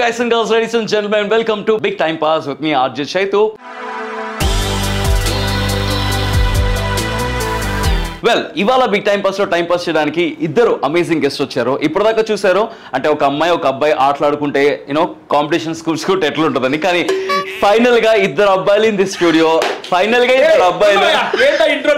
guys and girls, ladies and gentlemen, welcome to Big Time Pass with me, RJ Chaitu. Well ఇవాళ big time పాస్లో time pass చేయడానికి ఇద్దరు amazing guest వచ్చారు ఇప్పటిదాకా చూసారు అంటే ఒక అమ్మాయి ఒక అబ్బాయి ఆటలాడుకుంటే యూనో కాంపిటీషన్ స్కూల్స్ కూడా ఎట్లా ఉంటుందని కానీ ఫైనల్గా ఇద్దరు అబ్బాయిలు ఇన్ ది స్టూడియో. ఫైనల్గా ఇద్దరు అబ్బాయిలు. ఏంటో ఇంట్రో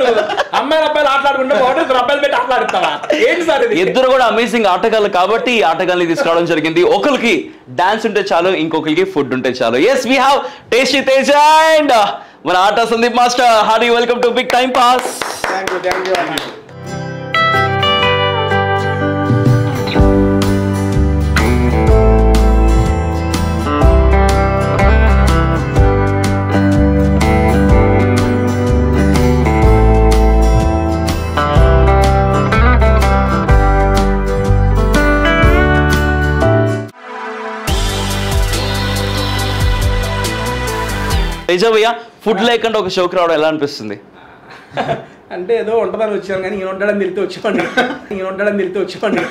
అమ్మాయిలు అబ్బాయిలు ఆటలాడుకుంటే ఇద్దరు అబ్బాయిలు పెట్టి ఆటలాడుతావా? ఏంటి సార్ ఇది? ఇద్దరు కూడా అమేజింగ్ ఆటగాళ్ళు కాబట్టి ఈ ఆటగాళ్ళని తీసుకురావడం జరిగింది. ఒకరికి డాన్స్ ఉంటే చాలు ఇంకొకరికి ఫుడ్ ఉంటే చాలు. Yes we have tasty Teja and మన Aata Sandeep master. Hearty welcome to big time pass thank you thank you భయ్య ఫుడ్ లేకుండా ఒక షోకి రావడం ఎలా అనిపిస్తుంది? అంటే ఏదో ఉంటుందని వచ్చాను కానీ ఈయన ఉంటాడని తెలితే వచ్చేవాడిని. ఈయన ఉంటాడని తెలితే వచ్చేవాడిని.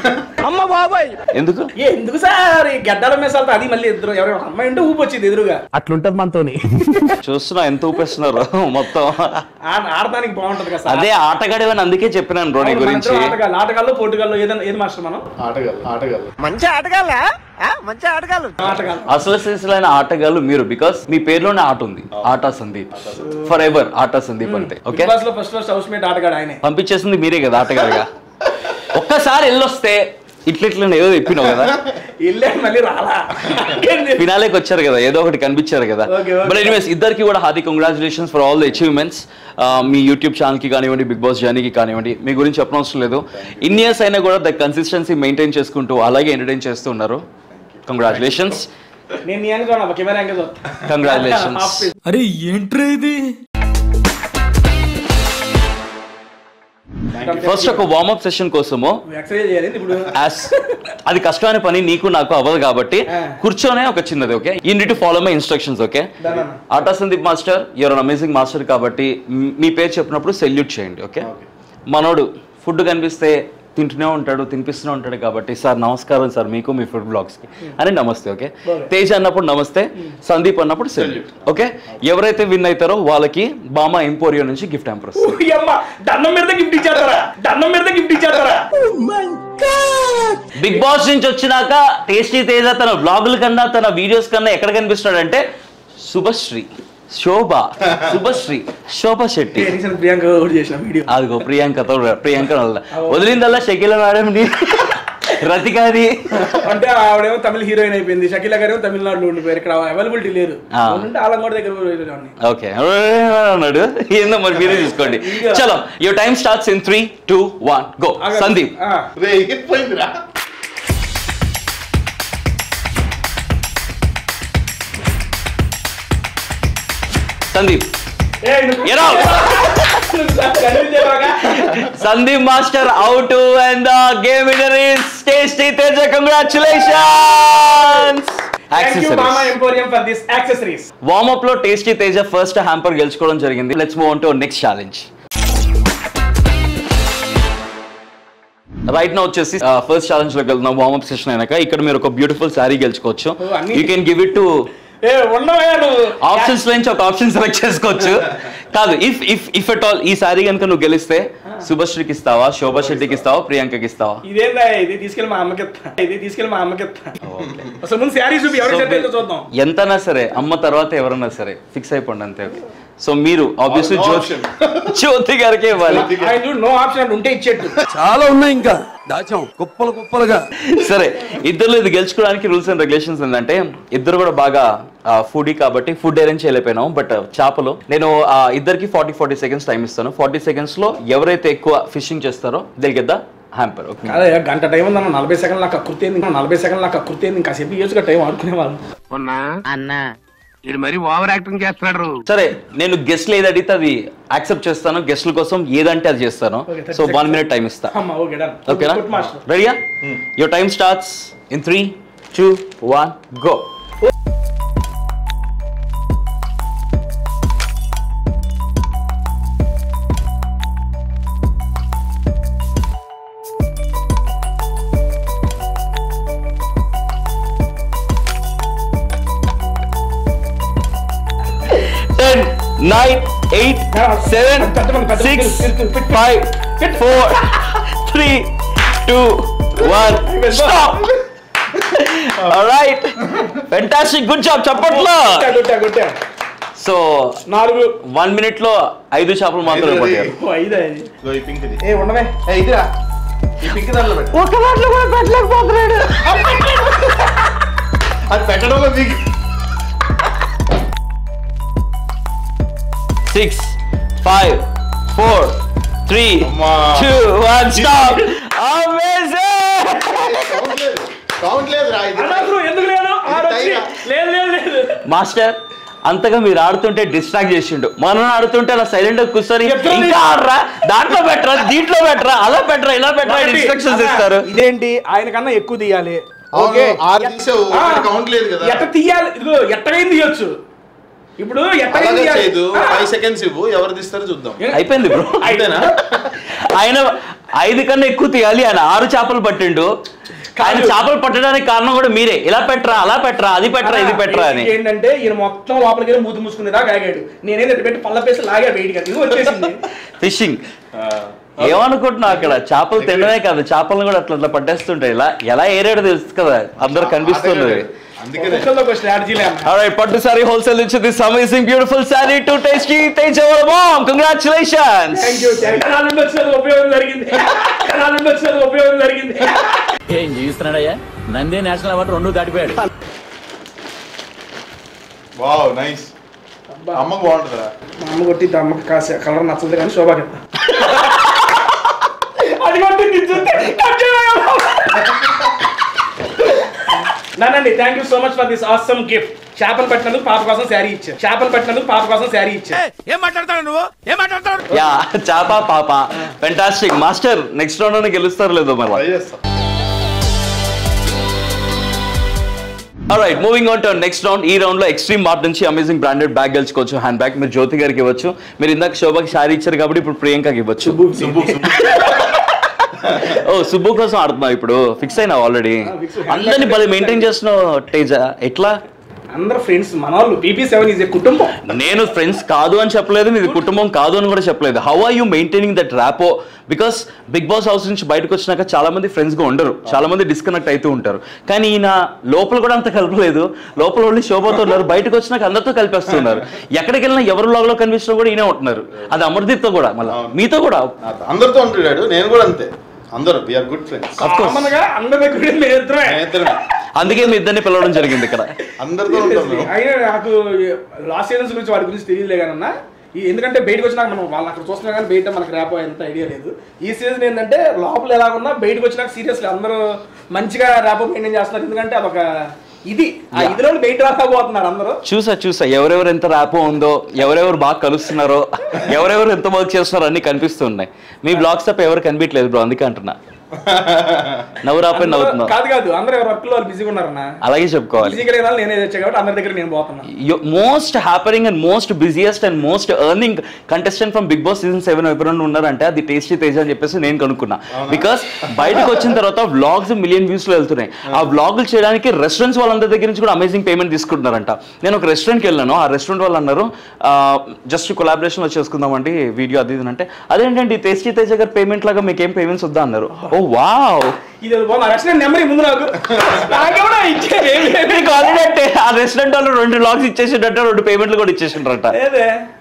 ఎందుకు? ఏ ఎందుకు సార్? ఈ గడ్డల మేసాలతో అది మళ్ళీ ఇద్దరు ఎవరైనా ఒక అమ్మాయి ఉంటే ఊపి వచ్చింది ఎదురుగా. అట్లుంటది మనతోని. చూస్తున్నా ఎంత ఊపేస్తున్నారు మొత్తం. ఆ- ఆడడానికి బాగుంటది కదా సార్. అదే ఆటగాడేవని అందుకే చెప్పినాను బ్రో నీ గురించి. ఆటగాళ్ళు ఆటగాళ్ళు పోటుగాళ్ళు ఏదైనా ఏది మాస్టర్ మనం? మంచి ఆటగాళ్ళ. మంచి ఆటగాళ్ళు? ఆటగాళ్ళు. అసలు సిలైన ఆటగాళ్ళు మీరు బికాస్ మీ పేరులోనే ఆట ఉంది. ఆటా సందీప్. ఫర్ ఎవర్ ఆటా సందీప్ అంటే ఓకే బిగ్ బాస్లో ఫస్ట్ ఫస్ట్ హౌస్ మేట్ ఆటగాడు ఆయనే. పంపించేసింది మీరే కదా ఆటగాడుగా? ఒక్కసారి వెళ్ళొస్తే ఇట్ల ఇట్లా ఏదో చెప్పినావు కదా? ఇల్లే మళ్ళీ రాలా. ఇంకేంది? ఫినాలేకి వచ్చారు కదా ఏదో ఒకటి కనిపించారు కదా. బట్ ఎనీవేస్ ఇద్దరికి కూడా Hardik congratulations for all the achievements me YouTube ఛానల్కి కానివ్వండి బిగ్ బాస్ జర్నీకి కానివ్వండి మీ గురించి చెప్పనవసరం లేదు. ఇన్ ఇయర్స్ అయినా కూడా ద కన్సిస్టెన్సీ మెయింటైన్ చేసుకుంటూ అలాగే ఎంటర్టైన్ చేస్తూ ఉన్నారు. కంగ్రాచులేషన్స్ నేను నీ కెమెరా. కంగ్రాచులేషన్స్. అరే ఏంట్రా ఇది? ఫస్ట్ ఒక వార్మప్ సెషన్ కోసము అది కష్టమైన పని నీకు నాకు అవ్వదు కాబట్టి. కూర్చొనే ఒక చిన్నది okay you need to follow my instructions okay. Aata Sandeep master an amazing master కాబట్టి మీ పేరు చెప్పినప్పుడు సెల్యూట్ చేయండి ఓకే మనోడు ఫుడ్ కనిపిస్తే తింటూనే ఉంటాడు తినిపిస్తూనే ఉంటాడు కాబట్టి సార్ నమస్కారం సార్ మీకు మీ ఫుడ్ బ్లాగ్స్కి. అని నమస్తే ఓకే. తేజ్ అన్నప్పుడు నమస్తే సందీప్ అన్నప్పుడు సెల్యూట్ ఓకే? ఎవరైతే విన్ అవుతారో వాళ్ళకి బామా ఎంపోరియో నుంచి గిఫ్ట్ దండం మీద గిఫ్ట్ ఇచ్చేస్తారా? దండం మీద గిఫ్ట్ ఇచ్చేస్తారా? బిగ్ బాస్ నుంచి వచ్చినాక టేస్టీ తేజ తన బ్లాగుల కన్నా తన వీడియోస్ కన్నా ఎక్కడ కనిపిస్తున్నాడంటే శుభశ్రీ శోభ శుభశ్రీ శోభ శెట్టి ప్రియాంక కూడా చేసిన వీడియో. అదిగో ప్రియాంకతో ప్రియాంక వదిలిందల్లా షకీల మేడం ని రతికాని అంటే ఆవిడేమో తమిళ హీరోయిన్ అయిపోయింది. షకీలా గారు తమిళనాడులో ఉండిపోయారు. ఇక్కడ అవైలబిలిటీ. ఉంటే ఆలంగోడ దగ్గర. ఓకే. అన్నాడు ఏందో మరి మీరే చూసుకోండి. చలో your time starts in three two one go. Sandeep. చేయబాక. Sandeep master out and the game winner is tasty Teja congratulations accessories. Warm అప్లో tasty Teja first hamper గెలుచుకోవడం జరిగింది. Let's move on to next challenge right నా వచ్చేసి first ఛాలెంజ్లోకి వెళ్తున్నాం warm up session అయినాక ఇక్కడ మీరు ఒక beautiful sari గెలుచుకోవచ్చు. You can give it to. Options నుంచి ఒక ఆప్షన్ సెలెక్ట్ చేసుకోవచ్చు. కాదు if if if at all ఈ సారీ కనుక నువ్వు గెలిస్తే శుభశ్రీకి ఇస్తావా శోభా శెట్టికి ఇస్తావా ప్రియాంకకి ఇస్తావా? ఇదేందా ఇది తీసుకెళ్ళి మా అమ్మకి ఇది తీసుకెళ్ళి మా అమ్మకి ఇస్తా. అసలు ముందు శారీ చూపి ఎవరికి సెట్ అయిందో చూద్దాం. ఎంతనా సరే అమ్మ తర్వాత ఎవరన్నా సరే ఫిక్స్ అయిపోండి అంతే ఓకే. సో మీరు ఆబ్వియస్లీ జ్యోతి జ్యోతి గారికి ఇవ్వాలి. నో ఆప్షన్ ఉంటే ఇచ్చేట్టు. చాలా ఉన్నాయి ఇంకా. దాచాం. కుప్పలు కుప్పలుగా. సరే ఇద్దరు ఇది గెలుచుకోవడానికి రూల్స్ అండ్ రెగ్యులేషన్స్ ఏంటంటే ఇద్దరు కూడా బాగా ఫుడీ కాబట్టి ఫుడ్ అరేంజ్ చేయలేకపోయినాం. బట్ చేపలు. నేను ఆ, ఇద్దరికి ఫార్టీ ఫార్టీ సెకండ్స్ టైం ఇస్తాను. ఫార్టీ సెకండ్స్లో ఎవరైతే ఎక్కువ ఫిషింగ్ చేస్తారో they'll get the hamper okay అదే గంట టైం ఉందన్న నలభై సెకండ్ నాకు కుర్తేంది నలభై సెకండ్ నాకు కుర్తేంది కాసేపు ఇయర్స్గా టైం ఆడుకునే వాళ్ళు ఉన్నా అన్నా. ఇది మరి ఓవర్ యాక్టింగ్ చేస్తున్నాడు. సరే నేను గెస్ట్లు ఏది అడిగితే అది యాక్సెప్ట్ చేస్తాను. గెస్ట్ల కోసం ఏదంటే అది చేస్తాను. So one. మినిట్ టైం ఇస్తా. అమ్మా ఓకే డన్ ఓకేనా రెడీయా your time starts in three two one go eight seven six five four three two one. Stop. Right fantastic good job చప్పట్లో. So నాలుగు. వన్ మినిట్లో ఐదు చేపలు మాత్రమే ఒక దాంట్లో కూడా పెట్టలేకపోతున్నాడు. అది పెట్టడంలో మీకు six five four three. Two one stop master అంతగా మీరు ఆడుతుంటే డిస్ట్రాక్ట్ చేసిండు. మనం ఆడుతుంటే అలా సైలెంట్గా కూర్చొని ఇంకా ఆడరా? దాంట్లో పెట్టరా? దీంట్లో పెట్టరా? అలా పెట్టరా? ఇలా పెట్టరా? ఇన్స్ట్రక్షన్స్ ఇస్తారు. ఇదేంటి? ఆయన కన్నా ఎక్కువ తీయాలి. ఓకే. ఎట్ట తీయాలి? ఇదిగో ఎట్టగైనా తీయొచ్చు. ఇప్పుడు చేయదు ఫైవ్ సెకండ్స్ ఇవ్వు. ఎవరు తీస్తారో చూద్దాం. అయిపోయింది బ్రో అంతేనా ఆయన ఐదు కన్నా ఎక్కువ తీయాలి. ఆయన ఆరు చేపలు పట్టిండు. ఆయన. చేపలు పట్టడానికి కారణం కూడా మీరే. ఇలా పెట్టరా అలా పెట్టరా అది పెట్టరా ఇది పెట్టరా అని. ఏంటంటే ఈయన మొత్తం లోపలికి వెళ్ళి మూతి మూసుకునే దాకా ఆగాడు నేనేది ఎట్టు పెట్టి పళ్ళ పేసి లాగా వచ్చేసింది. ఫిషింగ్ ఏమనుకుంటున్నావు అక్కడ? చేపలు తినడమే కాదు. చేపలను కూడా అట్లా అట్లా పట్టేస్తుంటాయి. ఇలా ఎలా ఏరేడు తెలుసు కదా? అందరు కనిపిస్తున్నది పట్టు సారీ హోల్సేల్ నుంచి this amazing beautiful sari to tasty Tej our mom congratulations ఏం జీవిస్తున్నాడయ్యా నంది నేషనల్ అవార్డు రెండు దాటిపోయాడు. వావ్ నైస్ అమ్మకు బాగుంటుందిరా. మా అమ్మ కొట్టిద్ది అమ్మకి కాసే కలర్ నచ్చదు కానీ శోభాకి ఇస్తా. అది ఇది చూస్తే నానండి thank you so much for this awesome gift చేపలు పెట్టినందుకు పాప కోసం శారీ ఇచ్చా చేపలు పెట్టినందుకు పాప కోసం శారీ ఇచ్చా ఏం మాట్లాడతాడు నువ్వు? ఏం మాట్లాడతాడు యా చాప పాప. ఫెంటాస్టిక్ మాస్టర్ నెక్స్ట్ రౌండ్ గెలుస్తారు లేదో ట్రై మరి చేస్తాం. Right moving on to next round ఈ రౌండ్లో ఎక్స్ట్రీమ్ మార్ట్ నుంచి అమేజింగ్ బ్రాండెడ్ బ్యాగ్ గెలుచుకోవచ్చు. హ్యాండ్ బ్యాగ్ మీరు జ్యోతి గారికి ఇవ్వచ్చు. మీరు ఇందాక శోభకి శారీ ఇచ్చారు కాబట్టి ఇప్పుడు ప్రియాంకకి ఇవ్వచ్చు. ఓ సుబ్బు కోసం ఆడుతున్నావు ఇప్పుడు. ఫిక్స్ అయినా ఆల్రెడీ. అందరిని భలే మెయింటైన్ చేస్తున్నావు తేజ. ఎట్లా? అందరు ఫ్రెండ్స్ మన వాళ్ళు బీపీ సెవెన్ ఏ కుటుంబం. నేను ఫ్రెండ్స్ కాదు అని చెప్పలేదు మీది కుటుంబం కాదు అని కూడా చెప్పలేదు. How are you maintaining that rapport because Bigg Boss house నుంచి బయటకు వచ్చినాక చాలా మంది ఫ్రెండ్స్గా ఉండరు. చాలా మంది డిస్కనెక్ట్ అవుతూ ఉంటారు. కానీ ఈయన లోపల కూడా అంత కలపలేదు. లోపల ఓన్లీ శోభతో ఉన్నారు. బయటకు వచ్చినాక అందరితో కలిపేస్తున్నారు. ఎక్కడికి వెళ్ళినా ఎవరు లాగ్లో కనిపించినా కూడా ఈయన ఉంటున్నారు. అది అమర్దీప్తో కూడా మళ్ళీ. మీతో కూడా? అందరితో ఉంటాడు. నేను కూడా అంతే. అందరూ వీఆర్ గుడ్ ఫ్రెండ్స్ కామన్గా అందరి దగ్గర మేమిద్దరమే అందుకే మీ ఇద్దరిని పిలవడం జరిగింది ఇక్కడ. అందరితో ఉంటాం మేము. అయినా నాకు లాస్ట్ సీజన్స్ గురించి వాడి గురించి తెలియలే కానీ ఈ ఎందుకంటే బయటకు వచ్చినాక మనం వాళ్ళని అక్కడ చూస్తున్నాం కానీ బయట మనకు ర్యాప్ ఎంత ఐడియా లేదు. ఈ సీజన్ ఏంటంటే లోపల ఎలా ఉన్నా బయటకు వచ్చినాక సీరియస్లీ అందరూ మంచిగా ర్యాప్ మెయింటైన్ చేస్తున్నారు. ఎందుకంటే అదొక ఇది. ఆ ఇదిలో బయట రాకపోతున్నారు అందరూ. చూసా చూసా. ఎవరెవరు ఎంత ర్యాపో ఉందో ఎవరెవరు బాగా కలుస్తున్నారో ఎవరెవరు ఎంత వర్క్ చేస్తున్నారో అన్ని కనిపిస్తున్నాయి మీ బ్లాగ్స్ తప్ప ఎవరు కనిపించలేదు బ్రో అందుకే అంటున్నా. నవ్వు రాపై నవ్వుతున్నావు కాదు కాదు అందరూ ఎవరి వర్క్లో బిజీగా ఉన్నారన్న? అలాగే చెప్పుకోవాలి. బిజీగా నేనే తెచ్చా కాబట్టి అందరి దగ్గర నేను పోతున్నా. Most happening and most busiest and most earning contestant from Bigg Boss season seven ఎవరైనా ఉన్నారంటే అది టేస్టీ తేజ అని చెప్పేసి నేను కనుక్కున్నా. బికాస్ బయటకు వచ్చిన తర్వాత వ్లాగ్స్ మిలియన్ వ్యూస్లో వెళ్తున్నాయి. ఆ. వ్లాగులు చేయడానికి రెస్టారెంట్స్ వాళ్ళందరి దగ్గర నుంచి కూడా అమేజింగ్ పేమెంట్ తీసుకుంటున్నారంట. నేను ఒక రెస్టారెంట్కి వెళ్ళాను. ఆ రెస్టారెంట్ వాళ్ళు అన్నారు జస్ట్ కొలాబరేషన్ చేసుకుందామండి వీడియో అది అంటే అదేంటండి టేస్టీ తేజ గారు పేమెంట్ లాగా మీకు ఏం పేమెంట్స్ వద్దా అన్నారు. ఓ వావ్ ఇది రెస్టారెంట్ నెంబర్ ముందు నాకు. మీకు ఆల్రెడీ ఆ రెస్టారెంట్ వాళ్ళు రెండు లాగ్స్ ఇచ్చేసిండట రెండు పేమెంట్లు కూడా ఇచ్చేసిండ్రట.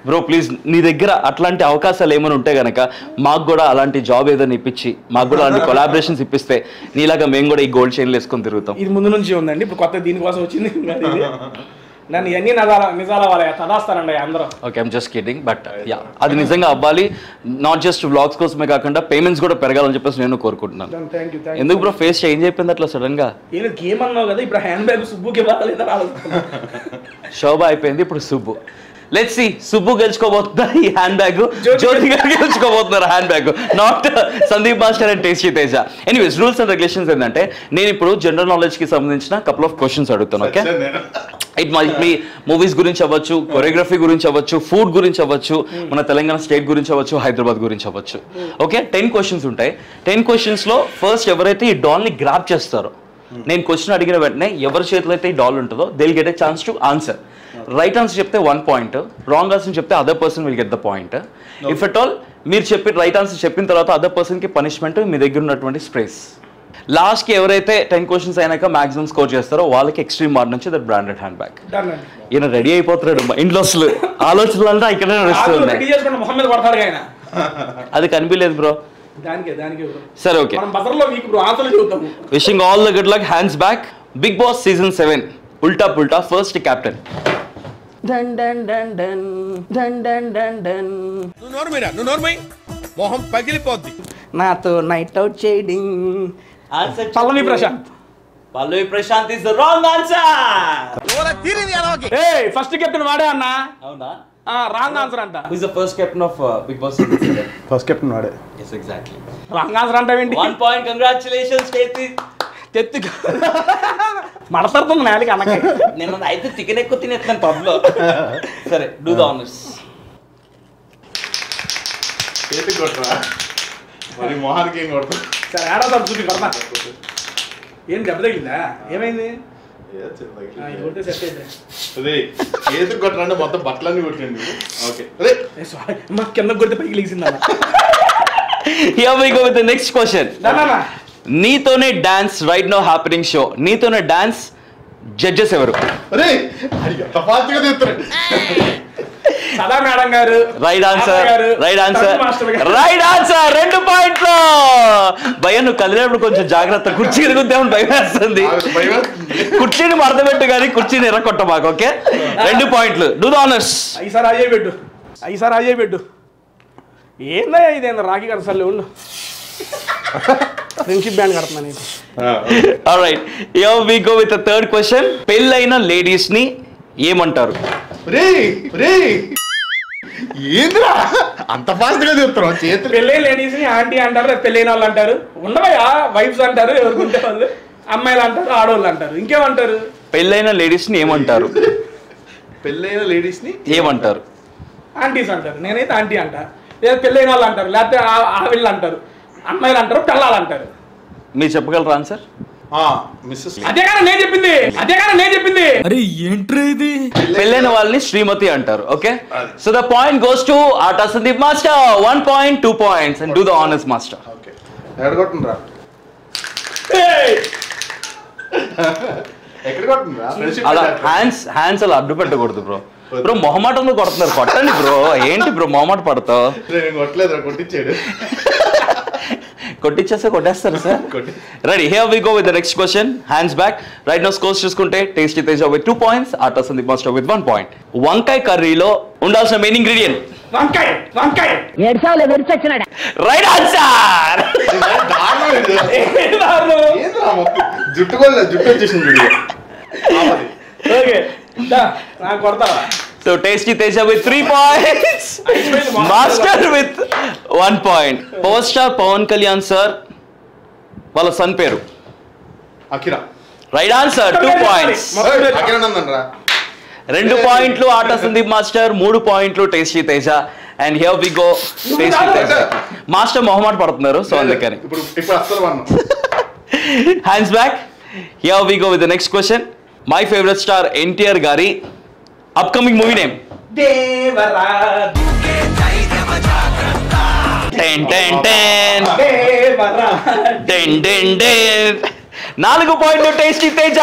బ్రో ప్లీజ్ నీ దగ్గర అట్లాంటి అవకాశాలు ఏమైనా ఉంటే గనక మాకు కూడా అలాంటి జాబ్ ఏదైనా ఇప్పించి మాకు కూడా అలాంటి కొలాబరేషన్స్ ఇప్పిస్తే నీలాగా మేము కూడా ఈ గోల్డ్ చైన్లు వేసుకొని తిరుగుతాం. ఇది ముందు నుంచి ఉందండి. ఇప్పుడు కొత్త దీనికోసం వచ్చింది. నన్ను ఇవన్నీ నిజాల నిజాల వాళ్ళ తదాస్తారండి అందరూ. Okay I'm just kidding but yeah అది నిజంగా అవ్వాలి. నాట్ జస్ట్ వ్లాగ్స్ కోసమే కాకుండా పేమెంట్స్ కూడా పెరగాలని చెప్పేసి నేను కోరుకుంటున్నాను. థ్యాంక్ యూ థ్యాంక్ ఎందుకు బ్రో ఫేస్ చేంజ్ అయిపోయింది అట్లా సడన్గా? గేమ్ అన్నావు కదా ఇప్పుడు హ్యాండ్ బ్యాగ్ సుబ్బుకి ఆలోచిస్తున్నా. శోభ అయిపోయింది ఇప్పుడు సుబ్బు. లెట్స్ సి సుబ్బు గెలుచుకోబోతున్నారు ఈ హ్యాండ్ బ్యాగ్ జ్యోతి గారు గెలుచుకోబోతున్నారు handbag not Sandeep master and tasty Teja anyways rules and regulations ఏంటంటే నేను ఇప్పుడు జనరల్ నాలెడ్జ్కి సంబంధించిన కపుల్ ఆఫ్ క్వశ్చన్స్ అడుగుతాను okay it might me movies గురించి అవ్వచ్చు కొరియోగ్రఫీ గురించి అవ్వచ్చు ఫుడ్ గురించి అవ్వచ్చు మన తెలంగాణ స్టేట్ గురించి అవ్వచ్చు హైదరాబాద్ గురించి అవ్వచ్చు. ఓకే టెన్ క్వశ్చన్స్ ఉంటాయి. టెన్ క్వశ్చన్స్లో ఫస్ట్ ఎవరైతే ఈ డాల్ని గ్రాప్ చేస్తారో నేను క్వశ్చన్ అడిగిన వెంటనే ఎవరి చేతిలో అయితే ఈ డాల్ ఉంటుందో they'll get a chance to answer right answer చెప్తే వన్ పాయింట్ రాంగ్ ఆన్సర్ చెప్తే other person will get the point if at all మీరు చెప్పి రైట్ ఆన్సర్ చెప్పిన తర్వాత అదర్ పర్సన్కి పనిష్మెంట్ మీ దగ్గర ఉన్నటువంటి స్ప్రేస్ లాస్ట్కి ఎవరైతే టెన్ క్వశ్చన్స్ అయినాక మాక్సిమం స్కోర్ చేస్తారో వాళ్ళకి ఎక్స్ట్రీమ్ మార్ట్ నుంచి దట్ బ్రాండెడ్ హ్యాండ్ బ్యాగ్ ఈయన రెడీ అయిపోతున్నాడు ఇంట్లో అసలు ఆలోచనలు అంటే ఇక్కడే నడుస్తుంది అది కనిపించలేదు బ్రో దానికే దానికే bro. సరే ఓకే. మనం బజర్లో ఆన్సర్లు wishing all the good luck hands back Bigg Boss season seven ఉల్టా పుల్టా first captain done done done done done done done done నువ్వు నోర్మైరా నువ్వు నోర్మై మొహం పగిలిపోద్ది. నాతో నైట్ అవుట్ చేయడం. Pallavi Prashanth. Pallavi Prashanth is the wrong answer first captain వాడే అన్న. అవునా? రాంగ్ ఆన్సర్ అంట. Is the first captain of Bigg Boss first captain వాడే. ఎస్ ఎగ్జాక్ట్లీ రాంగ్ ఆన్సర్ అంటావేంటి వన్ పాయింట్ కంగ్రాచులేషన్స్ కేతి తెత్తి మడతడుతుంది నేలకి అన్నకి నేను అయితే చికెన్ ఎక్కువ తినేస్తాను పబ్లో సరే డూ ద ఆనర్స్ చేతికి కొట్టరా మరి మొహానికి ఏం కొడతా? సరే చూపి కడతా. ఏం దెబ్బ తగిలిందా? ఏమైంది? ఆ, ఇది కొడితే సెట్ అయితే అదే కొట్టరా అంటే మొత్తం బట్టలన్నీ కొట్టండి ఓకే. అదే. సారీ మా కింద కొడితే పైకి లేచిందన్న here we go with the next question Neethone dance right now happening show Neethone dance judges ఎవరు? అరే అది ఎంత ఫాస్ట్గా సదా మేడం గారు. Right answer right answer. Right answer రెండు పాయింట్లు. భయ నువ్వు కదిలేప్పుడు కొంచెం జాగ్రత్త. కుర్చీ ఎదుగుద్దామని భయం వేస్తుంది. నాకు. కుర్చీని మడతపెట్టు కానీ కుర్చీని ఎర్రకొట్ట మాకు ఓకే? రెండు పాయింట్లు. డూ ద ఆనర్స్ ఐసారి అజయ్ పెట్టు. ఐసారి అజయ్ పెట్టు. ఏందయ్యా ఇదేందా రాఖీ గారు సర్లే ఉండు. ఫ్రెండ్షిప్ బ్యాండ్ కడుతున్నాను నేను. ఆ, right yo we go with third question పెళ్ళైన లేడీస్ని ఏమంటారు? రే రే ఏంద్రా? అంత ఫాస్ట్గా చెప్తున్నావు చేతులు. పెళ్ళైన లేడీస్ని ఆంటీ అంటారు పెళ్ళైన వాళ్ళు అంటారు. ఉండవయ్యా వైఫ్స్ అంటారు ఎవరికి ఉంటే వాళ్ళు. అమ్మాయిలు అంటారు ఆడవాళ్ళు అంటారు. ఇంకేమంటారు? పెళ్ళైన లేడీస్ని ఏమంటారు? పెళ్ళైన లేడీస్ని ఏమంటారు? ఆంటీస్ అంటారు. నేనైతే ఆంటీ అంట. లేదా పెళ్ళైన వాళ్ళు అంటారు. లేకపోతే ఆవిళ్ళు అంటారు. అమ్మాయిలు అంటారు పిల్లలు అంటారు. మీరు చెప్పగలరా ఆన్సర్? అదే కానీ నేను చెప్పింది. అదే కానీ నేను చెప్పింది. అరే ఏంట్రా ఇది? పెళ్ళైన వాళ్ళని శ్రీమతి అంటారు okay. So the point goes to Aata Sandeep master. One point two points and do the honours master. అలా హ్యాండ్స్ హ్యాండ్స్ అలా అడ్డు పెట్టకూడదు బ్రో బ్రో మొహమాటంలో కొడుతున్నారు కొట్టండి బ్రో ఏంటి బ్రో మొహమాట పడతావు నేను కొట్టలేదురా కొట్టించాడు. కొట్టించేస్తే కొట్టేస్తారు sir. Ready here we go with the next question hands back right now scores చూసుకుంటే tasty Teja with two points Aata Sandeep master with one point వంకాయ కర్రీలో ఉండాల్సిన మెయిన్ ఇంగ్రీడియంట్ వంకాయ వంకాయ. రైట్ ఆన్సర్ జుట్టు జుట్టు వచ్చేసింది. ఓకే నాకు కొడతావా? So tasty Teja with three points master with one point power star Pawan Kalyan sir వాళ్ళ సన్ పేరు? Akira right answer two points రెండు పాయింట్లు ఆట సందీప్ మాస్టర్ మూడు పాయింట్లు tasty Teja and here we go tasty Teja master మొహమాట పడుతున్నారు so అందుకని. Hands back here we go with next question my favourite star NTR గారి. Upcoming movie name Devara ten ten ten Devara ten ten ten నాలుగు పాయింట్లు tasty Teja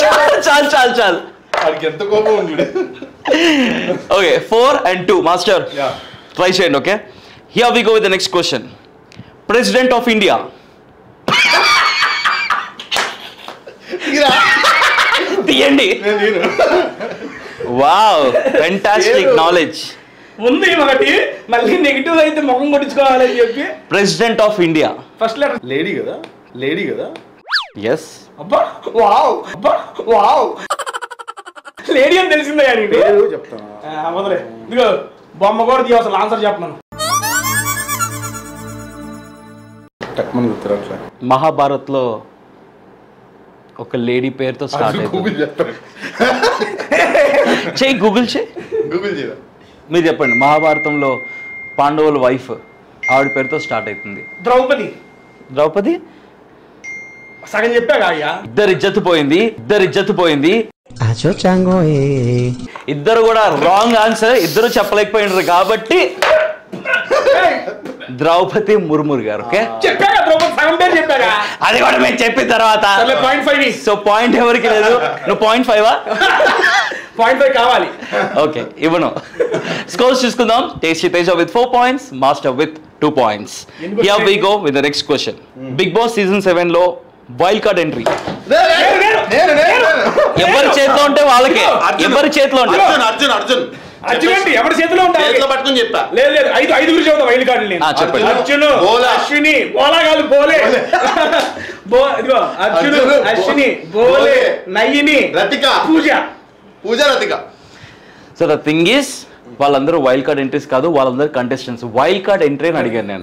చాలు చాలు చాలు చాలు వాడికి ఎంత కోపం ఉంది చూడు okay four and two master yeah try చేయండి okay here we go with the next question president of India తీయండి. Wow fantastic. నాలెడ్జ్ ఉంది ఒకటి మళ్ళీ నెగిటివ్ అయితే ముఖం కొట్టించుకోవాలని చెప్పి. President of India first letter lady కదా? లేడీ కదా? ఎస్ అబ్బా వావ్ అబ్బా వావ్. లేడీ అని తెలిసిందే పేరు చెప్తాను. వదలే. ఇదిగో బొమ్మ కూడా తీయ అసలు ఆన్సర్ చెప్పమను గుర్తురా అట్లా మహాభారత్లో ఒక లేడీ పేరుతో స్టార్ట్ అవుతుంది గూగుల్ చెయ్యి గూగుల్ చేయి మీరు చెప్పండి మహాభారతంలో పాండవుల వైఫ్ ఆవిడ పేరుతో స్టార్ట్ అవుతుంది ద్రౌపది. ద్రౌపది? సగం చెప్పాగా అయ్యా. ఇద్దరు ఇజ్జత్ పోయింది ఇద్దరు ఇజ్జత్ పోయింది. ఇద్దరు కూడా రాంగ్ ఆన్సర్ ఇద్దరు చెప్పలేకపోయినారు కాబట్టి ద్రౌపది ముర్ముర్ గారు ఓకే? అది కూడా మేము చెప్పిన తర్వాత. సో పాయింట్ ఎవరికి లేదు? నువ్వు పాయింట్ ఫైవ్ పాయింట్ ఫైవ్ కావాలి. ఓకే ఇవ్వను. స్కోర్స్ చూసుకుందాం. Tasty Teja with four points master with two points here we? Go with the next question Bigg Boss season సెవెన్లో వైల్డ్ కార్డ్ ఎంట్రీ ఎవరి చేతిలో ఉంటే వాళ్ళకే. ఎవరి చేతిలో ఉంటే. అర్జున్ అర్జున్ అర్జున్. అర్జున్ ఎవరి చేతిలో ఉంటాయి చేతిలో పట్టుకుని చెప్పా లేదు లేదు ఐదు ఐదుగురు చెబుతా వైల్డ్ కార్డు నేను. అర్జున్ బోలా. అశ్విని బోలా కాదు బోలే. బో ఇదిగో Arjun Ashwini Bhole Bhole. నయ్యిని Rathika. Pooja. Pooja Rathika. So the thing is వాళ్ళందరూ వైల్డ్ కార్డ్ ఎంట్రీస్ కాదు వాళ్ళందరూ కంటెస్టెంట్స్ వైల్డ్ కార్డ్ ఎంట్రీ అని అడిగాను నేను.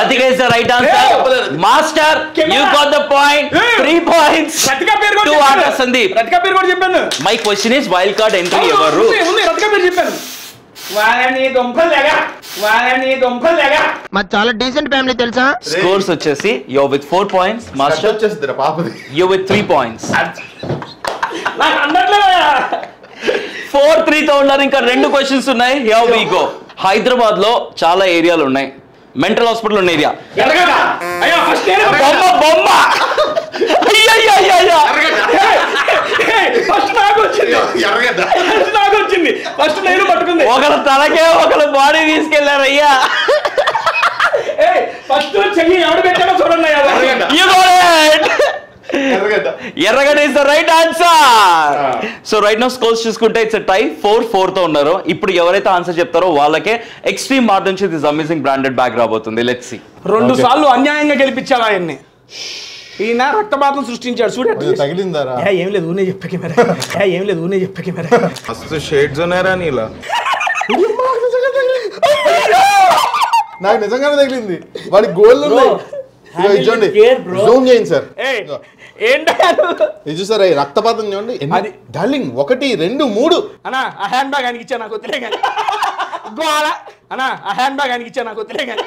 Rathika is the right answer. Master. You got the point Hey. Three points Rathika పేరు కూడా టూ. ఆర్డర్ సందీప్ రతిక పేరు కూడా చెప్పాను. My question is wild card entry ఎవరు? ఉంది, రతిక పేరు చెప్పాను. వాళ్ళని దొంపలేగా చాలా డీసెంట్ ఫ్యామిలీ తెలుసా? స్కోర్స్ వచ్చేసి yo with four points master వచ్చేసిందిరా పాపది. యో విత్ త్రీ పాయింట్స్ నాకు అన్నట్లేదా ఫోర్ త్రీ తో ఉన్నారు ఇంకా రెండు క్వశ్చన్స్ ఉన్నాయి. హియర్ వి గో హైదరాబాద్లో చాలా ఏరియాలు ఉన్నాయి. మెంటల్ హాస్పిటల్ ఉన్న ఏరియా. ఎరగదా అయ్యా ఫస్ట్ నేనే బొమ్మ బొమ్మ. అయ్యయ్యయ్యయ్య. ఫస్ట్ నాకు వచ్చింది. నాకు వచ్చింది. ఫస్ట్ నేను పట్టుకుంది. ఒకళ్ళ తలకే ఒకళ్ళ బాడీ తీసుకెళ్ళారు అయ్యా ఫస్ట్ చెయ్యి ఎవడు పెట్టాడో చూడండి అయ్యా. Erragadda. Is the right answer so right now scores చూసుకుంటే ఇట్స్ టై ఫోర్ ఫోర్తో ఉన్నారు. ఇప్పుడు ఎవరైతే ఆన్సర్ చెప్తారో వాళ్ళకే ఎక్స్ట్రీమ్ మార్ట్ నుంచి దిస్ అమేజింగ్ బ్రాండెడ్ బ్యాగ్ రాబోతుంది. లెట్స్ సి రెండు సార్లు అన్యాయంగా గెలిపించాడు ఆయన్ని. ఈయన రక్తపాతం సృష్టించాడు. చూడు ఎట్లా చేసి- తగిలిందారా? ఏ, లేదు ఊనే చెప్పకే మరి ఏ, ఏం లేదు ఊనే చెప్పకే మరి మస్తు షేడ్స్ ఉన్నారా నీలా. నాకు నిజంగానే తగిలింది. వాడి గోల్ ఉన్నాయి. జూమ్ చేయండి సార్ రక్తపాతం చూడండి. అది- డార్లింగ్ ఒకటి రెండు మూడు. అన్నా ఆ హ్యాండ్ బ్యాగ్ ఆయనకి ఇచ్చా నాకు వదిలే కానీ. గోళ అన్నా ఆ హ్యాండ్ బ్యాగ్ ఆయనకి ఇచ్చా నాకు వదిలే కానీ.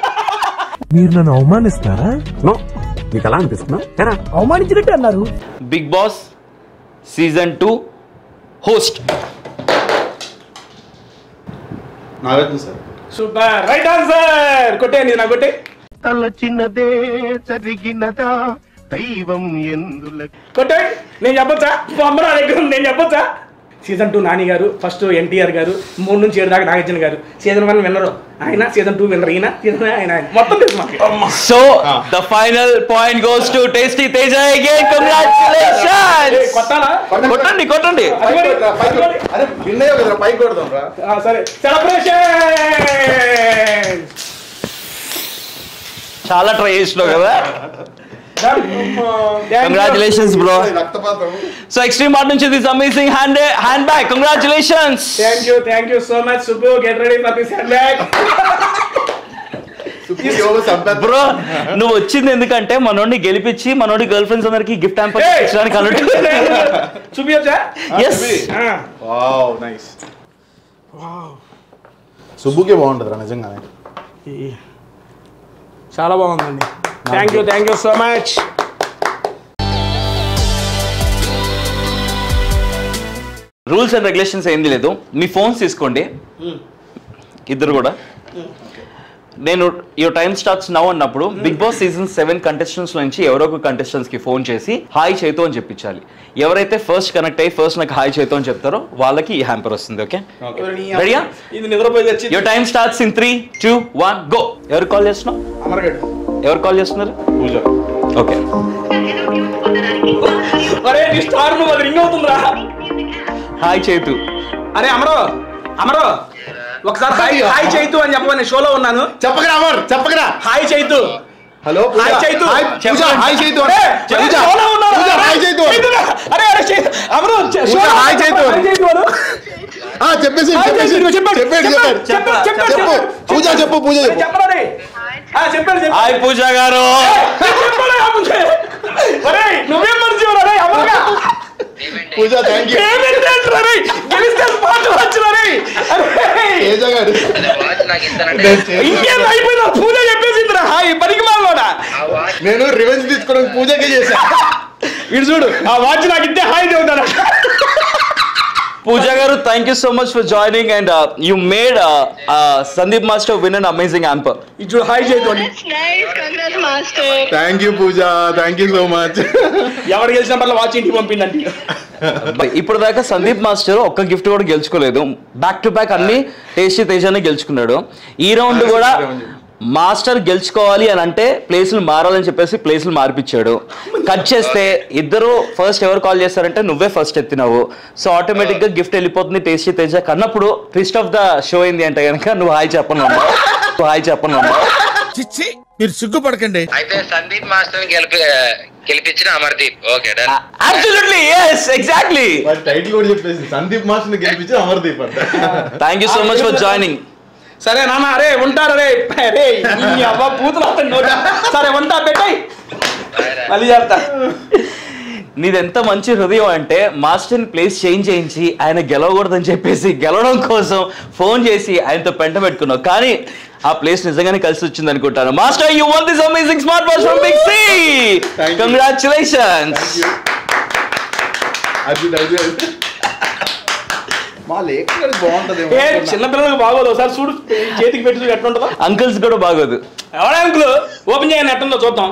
మీరు నన్ను అవమానిస్తున్నారా నో మీకు అలా అనిపిస్తున్నా అవమానించినట్టు అన్నారు. Bigg Boss season two host. Nagarjuna sir super. Right answer కొట్టేయండి నాకు కొట్టే. తల చిన్నదే జరిగినదా? దైవం ఎందుల కొట్టే నేను చెప్పొచ్చా? బొమ్మరా దగ్గర ఉంది, నేను చెప్పొచ్చా? సీజన్ టూ నాని గారు ఫస్ట్ ఎన్టీఆర్ గారు మూడు నుంచి ఏడు దాకా నాగార్జున గారు. Season one winner. ఆయన సీజన్ టూ విన్నర్. ఈయన సీజన్ ఆయన ఆయన. మొత్తం తెలుసు మాకు. So the final point goes to tasty Teja again ఏయ్, కంగ్రాచులేషన్స్ కొట్టాలా? కొట్టండి. కొట్టండి మరి, అది మరి. అరే విన్నయ్య కదరా పైకి కొడదాం రా ఆ, సరే సెలబ్రేషన్ చాలా ట్రై చేసినావు కదా. కంగ్రాచులేషన్స్ బ్రో రక్తపాతం. సో ఎక్స్ట్రీమ్ మార్ట్ నుంచి this amazing hand handbag congratulations thank you thank you so much Subbu get ready for this handbag bro నువ్వు వచ్చింది ఎందుకంటే మనోడిని గెలిపించి మనోడి గర్ల్ ఫ్రెండ్స్ అందరికి గిఫ్ట్ హ్యాంపర్ ఇచ్చడానికి అన్నట్టు చూపించా ఎస్ వావ్ నైస్ సుబ్బుకే బాగుంటుందిరా నిజంగానే. చాలా బాగుందండి. Thank you thank you so much rules and regulations ఏంది లేదు మీ ఫోన్స్ తీసుకోండి. ఇద్దరు కూడా. నేను యువర్ టైం స్టార్ట్స్ నవ్ అన్నప్పుడు Bigg Boss season seven contestants నుంచి ఎవరో ఒక contestants కి ఫోన్ చేసి హాయ్ చేతు అని చెప్పించాలి ఎవరైతే ఫస్ట్ కనెక్ట్ అయ్యి ఫస్ట్ నాకు హాయ్ చేతు అని చెప్తారో వాళ్ళకి ఈ హ్యాంపర్ వస్తుంది ఓకే రెడీయా your time starts in three two one go ఎవరు కాల్ చేస్తున్నావు ఎవరు కాల్ చేస్తున్నారు? పూజ. ఓకే అరే నీ స్టార్ నువ్వు అది రింగ్ అవుతుందిరా. హాయ్ చేతు అరే అమరో అమరో. ఒకసారి హాయ్ హాయ్ చైతు అని చెప్పమని నేను షోలో ఉన్నాను. చెప్పకరా Amar చెప్పకరా. Hi Chaitu. Hello hi Chaitu. Hi Pooja hi Chaitu. అరే, పూజ షోలో ఉన్నాను. పూజ హాయ్ చైతు. అరే అరే చైతు అమరు హాయ్ చైతు. హాయ్ చైతు అను. ఆ చెప్పేసి హాయ్ చెప్పేసి చెప్పాడు చెప్పు పూజ చెప్పు పూజ చెప్పు. హాయ్ పూజ గారు. నువ్వేం మనిషివి రా రే, అమరుగా? పూజ థ్యాంక్ యూ? గెలిస్తే తేజ గారు. ఇంకేం అయిపోయిందా పూజ చెప్పేసిందిరా. హాయ్ పనికి మాలోడా నేను రివెంజ్ తీసుకోవడానికి పూజకే చేశా. ఇటు చూడు ఆ వాచ్ నాకు ఇస్తే హాయ్ చెబుతాడు పూజా గారు thank you so much for joining and you made Sandeep master win an amazing hamper ఇటు చూడు హాయ్ చేయకండి That's nice. Congrats, Master. Thank you Pooja thank you so much ఎవరు గెలిచిన పట్ల వాచ్ ఇంటికి పంపిండండి. ఇప్పుడు దాకా సందీప్ మాస్టర్ ఒక్క గిఫ్ట్ కూడా గెలుచుకోలేదు. బ్యాక్ టు బ్యాక్ అన్ని టేస్టీ తేజానే గెలుచుకున్నాడు. ఈ రౌండ్ కూడా మాస్టర్ గెలుచుకోవాలి అని అంటే ప్లేసులు మారాలని చెప్పేసి ప్లేసులు మార్పిచ్చాడు. కట్ చేస్తే ఇద్దరు ఫస్ట్ ఎవరు కాల్ చేస్తారంటే నువ్వే ఫస్ట్ ఎత్తినావు. సో ఆటోమేటిక్గా గిఫ్ట్ వెళ్ళిపోతుంది టేస్టీ తేజ. కన్నప్పుడు ట్విస్ట్ ఆఫ్ ద షో ఏంది అంటే కనుక నువ్వు హాయ్ చెప్పను. నువ్వు హాయ్ చెప్పను. చిచ్చి మీరు సిగ్గుపడకండి. అయితే సందీప్ మాస్టర్ గెలిపి గెలిపించిన Amardeep. Okay done Absolutely, yes, exactly. వాడి టైటిల్ కూడా చెప్పేసి సందీప్ మాస్టర్ గెలిపించి అమర్దీప్ అంట. Thank you so much for joining సరే నాన్న అరే ఉంటారు రే? రే నీ అవ్వ పూతులు వస్తాయి నోట. సరే ఉంటా పెట్టాయి మళ్ళీ చేస్తా. నీది ఎంత మంచి హృదయం అంటే మాస్టర్ని ప్లేస్ చేంజ్ చేయించి ఆయన గెలవకూడదని చెప్పేసి గెలవడం కోసం ఫోన్ చేసి ఆయనతో పెంట పెట్టుకున్నావు. కానీ ఆ ప్లేస్ నిజంగానే కలిసి వచ్చింది అనుకుంటాను. Master you want this amazing smart watch from Big C. Congratulations. మా లేఖ గారి బాగుంటది ఏ చిన్న పిల్లలకు బాగోదు. ఒకసారి చూడు చేతికి పెట్టి చూడు ఎట్లా ఉంటుందో. అంకుల్స్ కూడా బాగోదు. ఎవడా అంకులు ఓపెన్ చేయని ఎట్టుందో చూద్దాం.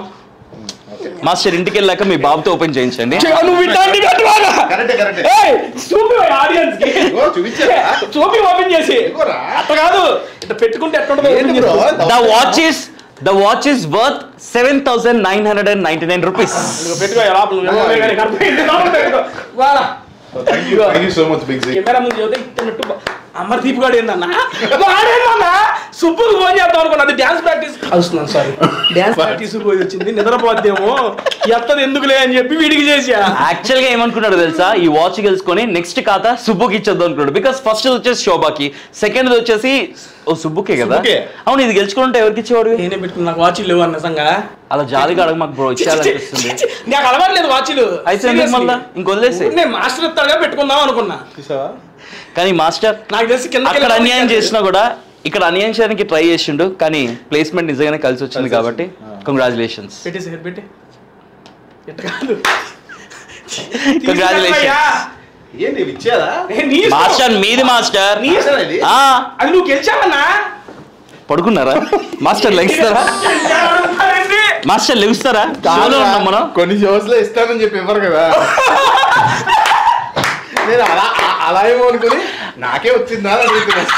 మాస్టర్ ఇంటికి వెళ్ళాక మీ బాబుతో ఓపెన్ చేయించండి. చూపి ఆడియన్స్కి. ఇదిగో చూపించారా? చూపి ఓపెన్ చేసి. అట్ట కాదు. ఇట్లా పెట్టుకుంటే చేసి. The watch is the watch is worth seven thousand nine hundred and ninety nine rupees పెట్టుకో ఈ లోపల నువ్వు ఎవరివే కానీ కనపడేది. లోపల పెట్టుకో. వాడా. Thank you thank you Amardeep గాడు ఏందన్నా? వాడేందన్నా సుబ్బుకు ఫోన్ చేద్దాం అనుకున్నా అది డాన్స్ ప్రాక్టీస్ వస్తున్నాను సారీ. Dance practice. పోయి వచ్చింది నిద్రపోద్దేమో. ఎత్తది ఎందుకులే అని చెప్పి వీడికి చేసా యాక్చువల్గా ఏమనుకున్నాడు తెలుసా? ఈ వాచ్ గెలుచుకొని నెక్స్ట్ ఖాతా సుబ్బుకి ఇచ్చేద్దాం అనుకున్నాడు. బికాస్ ఫస్ట్ వచ్చేసి శోభాకి సెకండ్ వచ్చేసి ఓ సుబ్బుకే కదా. అవును ఇది గెలుచుకుంటే ఎవరికి ఇచ్చేవాడు? నేనే పెట్టుకున్నా నాకు వాచీలు లేవు అన్న నిజంగా అలా జాలిగా అడగ మాకు బ్రో ఇచ్చేయాలనిపిస్తుంది. నాకు అలవాటు లేదు వాచీలు అయితే మళ్ళా? ఇంకొదిలేసేయ్. నేను మాస్టర్ ఇస్తాడుగా పెట్టుకుందాం అనుకున్నా. కానీ మాస్టర్ నాకు తెలిసి కింద అక్కడ అన్యాయం చేసినా కూడా ఇక్కడ అన్యాయం చేయడానికి ట్రై చేసిండు కానీ ప్లేస్మెంట్ నిజంగానే కలిసి వచ్చింది కాబట్టి కంగ్రాచులేషన్స్. మాస్టర్ మీది మాస్టర్. అది నువ్వు గెలిచావన్నా? పడుకున్నారా? మాస్టర్ లెగిస్తారా. మాస్టర్ లెగుస్తారా? షోలో ఉన్నాం మనం. కొన్ని షోస్లో ఇస్తానని చెప్పి ఇవ్వరు కదా. నేను అలా అలా ఏమో అనుకుని నాకే వచ్చిందా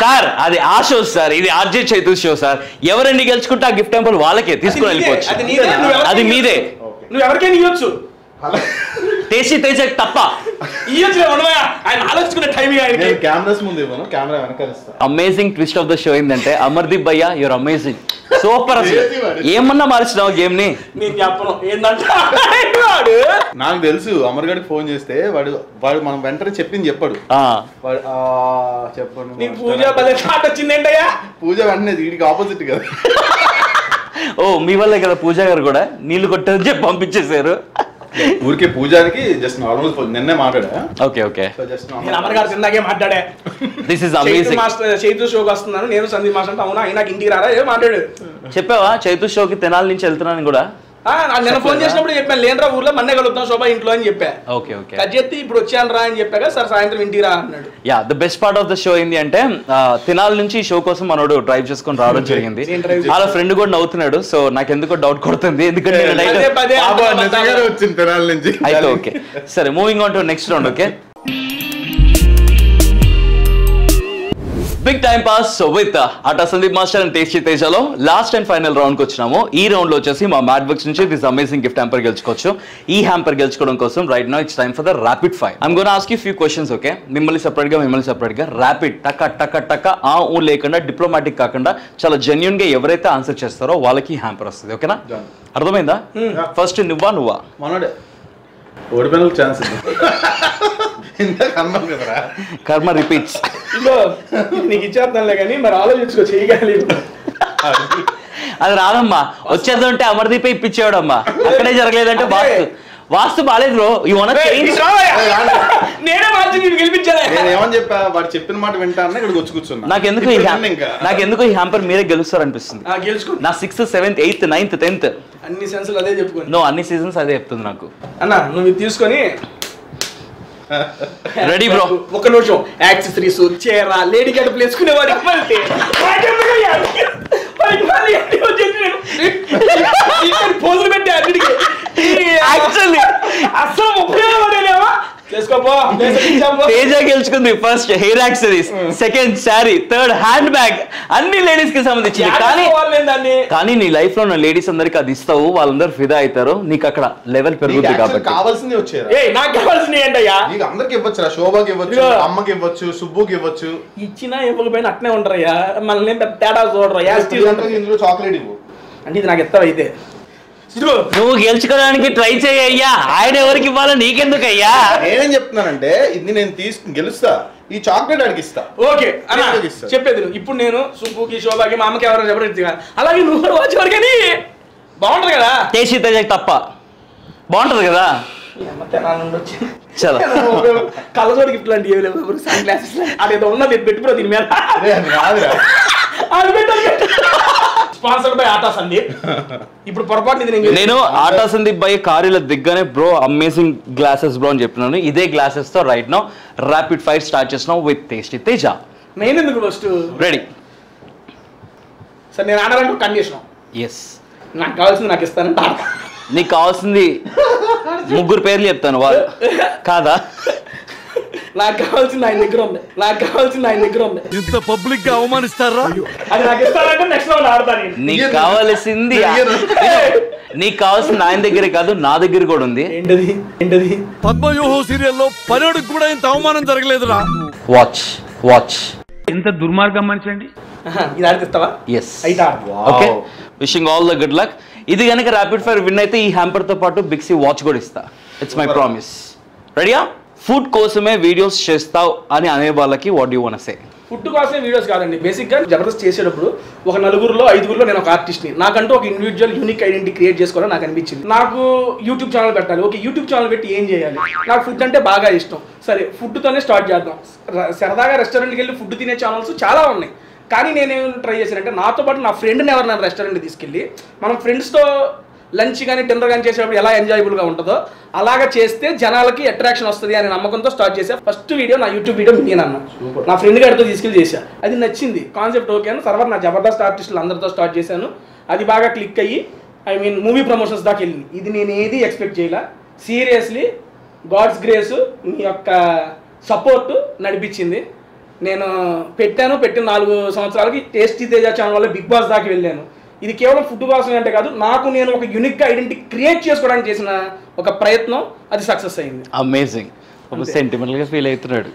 సార్ అది ఆ షో సార్ ఇది ఆర్జే చైతు షో సార్. ఎవరండి గెలుచుకుంటే ఆ గిఫ్ట్ టెంపుల్ వాళ్ళకే తీసుకుని వెళ్ళిపోవచ్చు. అది మీదే. నువ్వు ఎవరికైనా ఇవ్వచ్చు? అలా టేస్టీ తేజ తప్ప. ఉండవా ఆయన ఆలోచించుకునే కెమెరాస్ ముందు ఇవ్వను camera amazing twist of the show ఏంటంటే అమర్దీప్ భయ్య యువర్ అమేజింగ్ సూపర్ అసలు. ఏమన్నా మార్చినావు గేమ్ని? నేను చెప్పను ఏంటంటే వాడు. నాకు తెలుసు అమర్ గడికి ఫోన్ చేస్తే వాడు వాడు మనం వెంటనే చెప్పింది చెప్పాడు. పూజ భలే పూజ వెంటనే వీడికి ఆపోజిట్ కదా. ఓ మీ వల్లే కదా పూజ గారు కూడా నీళ్ళు కొట్టని చెప్పి పంపించేశారు. ఊరికే పూజానికి జస్ట్ నార్మల్ నిన్నే మాట్లాడా? Okay okay. సో జస్ట్ నేను అమర్ గారు తిందాకే మాట్లాడా. This is Chaitu amazing master Chaitu షోకి వస్తున్నాను నేను సందీప్ మాస్టర్ అంటే అవునా నాకు ఇంటికి రారా? ఏమో మాట్లాడు చెప్పావా? చైతు షోకి తెనాలి నుంచి వెళ్తున్నాను కూడా? నిన్న ఫోన్ చేసినప్పుడు చెప్పాను లేనరా ఊర్లో మన్నే కలుగుతాం శోభా ఇంట్లో అని చెప్పా. Okay okay. చేస్తే ఇప్పుడు వచ్చాను రా అని చెప్పాక సార్ సాయంత్రం ఇంటికి రా అన్నాడు. Yeah the best part of the show ఏంటి అంటే తినాలి నుంచి ఈ షో కోసం మనోడు డ్రైవ్ చేసుకొని రావడం జరిగింది. వాళ్ళ ఫ్రెండ్ కూడా నవ్వుతున్నాడు సో నాకు ఎందుకో డౌట్ కొడుతుంది. ఎందుకంటే నేను వచ్చింది తెనాలి నుంచి. అయితే ఓకే. సరే moving on to next round okay big time pass with Aata Sandeep master and tasty తేజాలో last and final రౌండ్కి వచ్చినాము. ఈ రౌండ్లో వచ్చేసి మా మ్యాట్ బుక్స్ నుంచి దిస్ అమేజింగ్ గిఫ్ట్ హ్యాంపర్ గెలుచుకోవచ్చు. ఈ హ్యాంపర్ గెలుచుకోవడం కోసం right now it's time for the rapid fire I'm gonna ask you few questions okay మిమ్మల్ని సెపరేట్గా మిమ్మల్ని సెపరేట్గా. ర్యాపిడ్ టక టక టక ఆ ఊ లేకుండా డిప్లొమాటిక్ కాకుండా చాలా జెన్యున్గా ఎవరైతే ఆన్సర్ చేస్తారో వాళ్ళకి హ్యాంపర్ వస్తుంది ఓకేనా. అర్థమైందా? ఫస్ట్ నువ్వా నువ్వా? మనోడే. ఓడిపోయిన ఛాన్స్ ఇందాక అన్నాం కదరా కర్మ రిపీట్స్ ఇదిగో నీకు ఇచ్చేస్తానులే కానీ మరి ఆలోచించుకో చేయగాలి. అది రాదమ్మా. వచ్చేదంటే అమర్దీపే ఇప్పించేవాడమ్మా. అక్కడే జరగలేదంటే. వాస్తు వాస్తు బాలేదు బ్రో. రావయ్యా. నేనే మార్చి నేను గెలిపించాలి నేను ఏమని చెప్పా? వాడు చెప్పిన మాట ఇక్కడికి వచ్చి కూర్చున్నా. ఈ విన్ను ఇంకా. నాకెందుకు ఈ హ్యాంపర్ మీరే గెలుస్తారు అనిపిస్తుంది నా sixth seventh eighth ninth tenth అన్ని సెన్సులు అదే చెప్పుకోండి నో అన్ని సీజన్స్ అదే చెప్తుంది నాకు. అన్న నువ్వు ఇది తీసుకొని రెడీ బ్రో ఒక నిమిషం యాక్సెసరీస్ చీర లేడీ గడ్డ వేసుకునే వాడికి మళ్ళీ పోజులు పెట్టి అన్నిటికీ అసలు ఉపయోగపడేలేవా చేసుకోపో తేజ గెలుచుకుంది first hair accessories second sari third handbag అన్ని లేడీస్కి సంబంధించింది కానీ కానీ నీ లైఫ్లో ఉన్న లేడీస్ అందరికి అది ఇస్తావు వాళ్ళందరూ ఫిదా అవుతారు నీకు అక్కడ లెవెల్ actually కాబట్టి. కావాల్సింది వచ్చారు. ఏయ్ నాకు కావాల్సింది ఏంటయ్యా నీకు అందరికి ఇవ్వచ్చు శోభకి ఇవ్వచ్చు. అమ్మకి ఇవ్వచ్చు సుబ్బుకి ఇవ్వచ్చు. ఇచ్చినా ఇవ్వకపోయినా అట్నే ఉంటారయ్యా మనల్ని పెద్ద తేడా చూడరు ఇందులో చాక్లెట్ ఇవ్వు. అంటే ఇది నాకు ఇస్తావు అయితే? నువ్వు గెలుచుకోవడానికి ట్రై చేయయ్యా ఆయన ఎవరికి ఇవ్వాలో నీకెందుకు అయ్యా నేనేం చెప్తున్నానంటే ఇది నేను తీసుకు గెలుస్తా. ఈ చాక్లెట్ అడిగి ఇస్తా. ఓకే ఇస్తా. చెప్పేది. ఇప్పుడు నేను సుబ్బుకి శోభాకి మా అమ్మకి ఎవరైనా చెప్పలేదు అలాగే నువ్వు కూడా వచ్చేవారు కానీ బాగుంటుంది కదా? చేసి తేజకి తప్ప. బాగుంటది కదా. చలో. కళ్ళజోడు గిఫ్ట్ లాంటి ఏమి లేవు సన్ గ్లాసెస్ అదేదో ఉన్నది పెట్టుకురా దీని మీద. అదే అది స్పాన్సర్డ్ బై ఆటా సందీప్. ఇప్పుడు పొరపాటు ఇది నేను ఆటా సందీప్ బై కారుల దిగ్గానే బ్రో అమేజింగ్ గ్లాసెస్ బ్రో అని చెప్పినాను ఇదే గ్లాసెస్తో right now rapid fire start చేసినాం విత్ టేస్టీ తేజ. నేను ఎందుకు ఫస్ట్ రెడీ సరే నేను ఆడాలంటే కండిషన్ ఎస్ నాకు కావాల్సింది నాకు ఇస్తానంటే ఆడతా. నీకు కావాల్సింది ముగ్గురు పేర్లు చెప్తాను వాళ్ళు కాదా? నాకు కావాల్సింది ఆయన దగ్గర ఉంది నాకు కావాల్సింది ఆయన దగ్గర ఉంది ఇంత పబ్లిక్గా అవమానిస్తారా అది నాకు ఇస్తానంటే నెక్స్ట్ రౌండ్ ఆడతా నేను. నీకు కావాల్సింది. నీకు కావాల్సింది ఆయన దగ్గరే కాదు నా దగ్గర కూడా ఉంది. ఏంటది? ఏంటది? పద్మవ్యూహం సీరియల్లో పర్యోడికి కూడా ఇంత అవమానం జరగలేదురా. వాచ్ వాచ్ ఎంత దుర్మార్గం మనిషి అండి ఇది ఆడిస్తావా yes okay wishing all the good luck ఇది కనుక ర్యాపిడ్ ఫైర్ విన్ అయితే ఈ హ్యాంపర్తో పాటు బిక్సీ వాచ్ కూడా ఇస్తా. ఇట్స్ మై ప్రామిస్ రెడీయా ఫుడ్ కోసమే వీడియోస్ చేస్తావు అని అనే వాళ్ళకి what you wanna say food కోసమే వీడియోస్ కాదండి. బేసిక్గా జబర్దస్త్ చేసేటప్పుడు ఒక నలుగురులో ఐదుగురులో నేను ఒక ఆర్టిస్ట్ని నాకంటూ ఒక ఇండివిజువల్ యూనిక్ ఐడెంటిటీ క్రియేట్ చేసుకోవాలని నాకు అనిపించింది. నాకు యూట్యూబ్ ఛానల్ పెట్టాలి. ఓకే యూట్యూబ్ ఛానల్ పెట్టి ఏం చేయాలి? నాకు ఫుడ్ అంటే బాగా ఇష్టం. సరే ఫుడ్తోనే స్టార్ట్ చేద్దాం. సరదాగా రెస్టారెంట్కి వెళ్ళి ఫుడ్ తినే ఛానల్స్ చాలా ఉన్నాయి. కానీ నేనేం ట్రై చేశానంటే నాతో పాటు నా ఫ్రెండ్ని ఎవరు నన్ను రెస్టారెంట్కి తీసుకెళ్ళి మనం ఫ్రెండ్స్తో లంచ్ కానీ డిన్నర్ కానీ చేసేటప్పుడు ఎలా ఎంజాయబుల్గా ఉంటుందో అలాగా చేస్తే జనాలకి అట్రాక్షన్ వస్తుంది అనే నమ్మకంతో స్టార్ట్ చేశా. ఫస్ట్ వీడియో నా యూట్యూబ్ వీడియో నేను అన్న. నా ఫ్రెండ్ గారితో తీసుకెళ్ళి చేశా. అది నచ్చింది. కాన్సెప్ట్ ఓకే అని తర్వాత నా జబర్దస్త్ ఆర్టిస్టులు అందరితో స్టార్ట్ చేశాను. అది బాగా క్లిక్ అయ్యి ఐ మీన్ మూవీ ప్రమోషన్స్ దాకా వెళ్ళింది. ఇది నేను ఏది ఎక్స్పెక్ట్ చేయలే. సీరియస్లీ గాడ్స్ గ్రేస్ మీ యొక్క సపోర్ట్ నడిపించింది. నేను పెట్టాను పెట్టిన నాలుగు సంవత్సరాలకి టేస్టీ తేజ ఛానల్ వల్ల బిగ్ బాస్ దాకా వెళ్ళాను. ఇది కేవలం ఫుడ్ కోసం అంటే కాదు నాకు నేను ఒక యూనిక్ ఐడెంటిటీ క్రియేట్ చేసుకోవడానికి చేసిన ఒక ప్రయత్నం అది సక్సెస్ అయింది. అమేజింగ్ సెంటిమెంటల్గా ఫీల్ అవుతున్నాడు.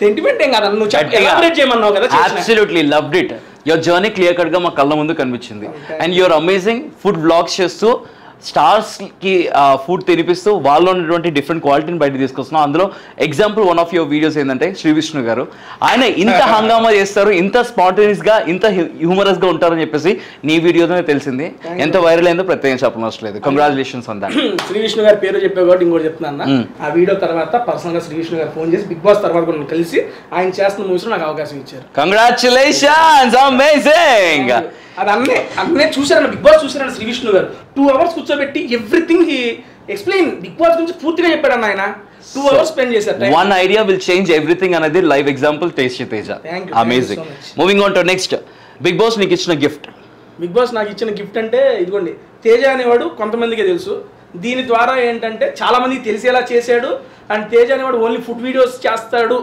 సెంటిమెంట్ ఏం కాదు నువ్వు elaborate చేయమన్నావు కదా. Absolutely loved it your journey clear కట్గా మా కళ్ళ ముందు కనిపించింది. And your amazing food blogs చేస్తూ స్టార్స్కి ఫుడ్ తినిపిస్తూ వాళ్ళు ఉన్నటువంటి డిఫరెంట్ క్వాలిటీని బయట తీసుకొస్తున్నాం. అందులో example one of your videos ఏంటంటే శ్రీ విష్ణు గారు. ఆయన ఇంత హంగామా చేస్తారు ఇంత స్పాంటేనియస్గా ఇంత హ్యూమరస్గా ఉంటారని చెప్పేసి నీ వీడియోతోనే తెలిసింది. ఎంత వైరల్ అయిందో ప్రత్యేകം చెప్పడం లేదు. కంగ్రాచులేషన్స్ దాట్ శ్రీ విష్ణు గారి పేరు చెప్పే కాబట్టి ఇంకోటి చెప్తున్నా అన్న. మ్మ్. ఆ వీడియో తర్వాత పర్సనల్గా శ్రీ విష్ణు గారు ఫోన్ చేసి బిగ్ బాస్ తర్వాత కూడా కలిసి ఆయన చేస్తున్న మూవీస్ నాకు అవకాశం ఇచ్చారు. కంగ్రాచులేషన్స్ అమేజింగ్ అది అన్నే అన్నే చూసారన్న బిగ్ బాస్ చూసారన్న శ్రీ విష్ణు గారు. టూ అవర్స్ కూర్చోబెట్టి everything he explain Bigg Boss గురించి పూర్తిగా చెప్పాడు ఆయన. టూ అవర్స్ స్పెండ్ చేశారు. One idea will change everything అనేది live example tasty Teja. Amazing. Moving on to next Bigg Boss నీకు ఇచ్చిన గిఫ్ట్ బిగ్ బాస్ నాకు ఇచ్చిన గిఫ్ట్ అంటే ఇదిగోండి తేజ అనేవాడు కొంతమందికే తెలుసు. దీని ద్వారా ఏంటంటే చాలా మందికి తెలిసేలా చేశాడు. అండ్ తేజ అనేవాడు ఓన్లీ ఫుడ్ వీడియోస్ చేస్తాడు.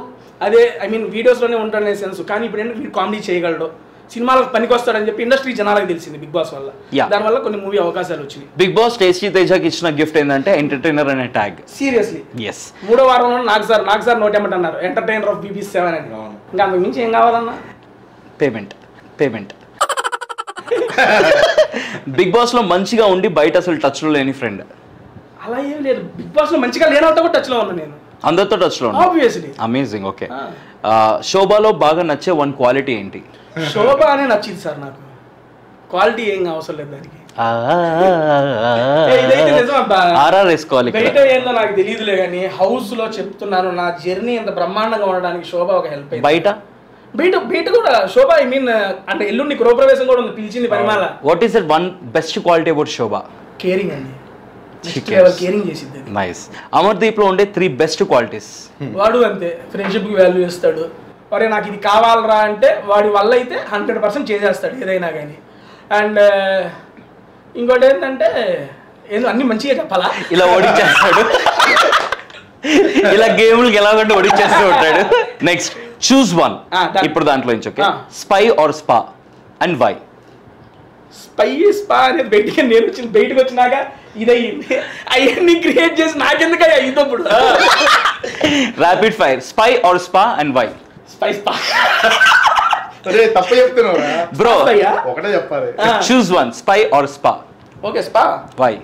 అదే ఐ మీన్ వీడియోస్లోనే ఉంటాడనే సెన్స్ కానీ ఇప్పుడు ఏంటంటే వీడు కామెడీ చేయగలడు. సినిమాలకు పనికి వస్తాడని చెప్పి ఇండస్ట్రీ జనాలకు తెలిసింది బిగ్ బాస్ వల్ల. Yeah. దానివల్ల కొన్ని మూవీ అవకాశాలు వచ్చినాయి. బిగ్ బాస్ టేస్టీ తేజకి ఇచ్చిన గిఫ్ట్ ఏంటంటే ఎంటర్టైనర్ అనే ట్యాగ్. సీరియస్లీ. ఎస్ మూడో వారంలో నాకు సార్ నాకు సార్ నోట్ ఏమంటున్నారు ఎంటర్టైనర్ ఆఫ్ బీబీ సెవెన్ అని. ఇంకా అంతకు మించి ఏం కావాలన్నా? పేమెంట్ పేమెంట్ బిగ్ బాస్లో మంచిగా ఉండి బయట అసలు టచ్లో లేని ఫ్రెండ్ అలా ఏం లేదు. బిగ్ బాస్లో మంచిగా లేనంతా కూడా టచ్లో ఉన్నా నేను. అందరితో టచ్లో ఆబ్వియస్లీ అమేజింగ్ ఓకే శోభాలో బాగా నచ్చే వన్ క్వాలిటీ ఏంటి? శోభ అనే నచ్చింది సార్ నాకు. క్వాలిటీ ఏం అవసరం లేదు దానికి. ఆర్ఆర్ వేసుకోవాలి బయట ఏందో నాకు తెలియదులే కానీ హౌస్లో చెప్తున్నాను నా జర్నీ ఇంత బ్రహ్మాండంగా ఉండడానికి శోభ ఒక హెల్ప్ బయట? బయట బయట కూడా శోభ ఐ మీన్ అంటే ఎల్లుండి గృహప్రవేశం కూడా ఉంది పిలిచింది Parimala what is it one best quality about Shobha? Caring అండి. నైస్ అమర్దీప్లో ఉండే త్రీ బెస్ట్ క్వాలిటీస్ వాడు అంతే. ఫ్రెండ్షిప్కి వాల్యూ ఇస్తాడు. మరి నాకు ఇది కావాలరా అంటే వాడి వల్ల అయితే హండ్రెడ్ పర్సెంట్ చేసేస్తాడు ఏదైనా కానీ. అండ్ ఇంకోటి ఏంటంటే ఏందో అన్ని మంచిగా చెప్పాలా? ఇలా ఓడించేస్తాడు ఇలా గేమ్లకి ఎలాగంటే ఓడించేస్తూ ఉంటాడు. Next choose one. ఇప్పుడు దాంట్లో నుంచి okay. Spy or spa and why spy spa అనేది బయటికి నేను వచ్చిన బయటకు వచ్చినాక ఇదయ్యింది. అవన్నీ క్రియేట్ చేసి నాకెందుకు అయ్యా ఇదప్పుడు rapid fire spy or spa and why spy spa అరే తప్ప చెప్తున్నావు బ్రో ఒకటే చెప్పాలి. Choose one spy or spa. Okay spa? Why?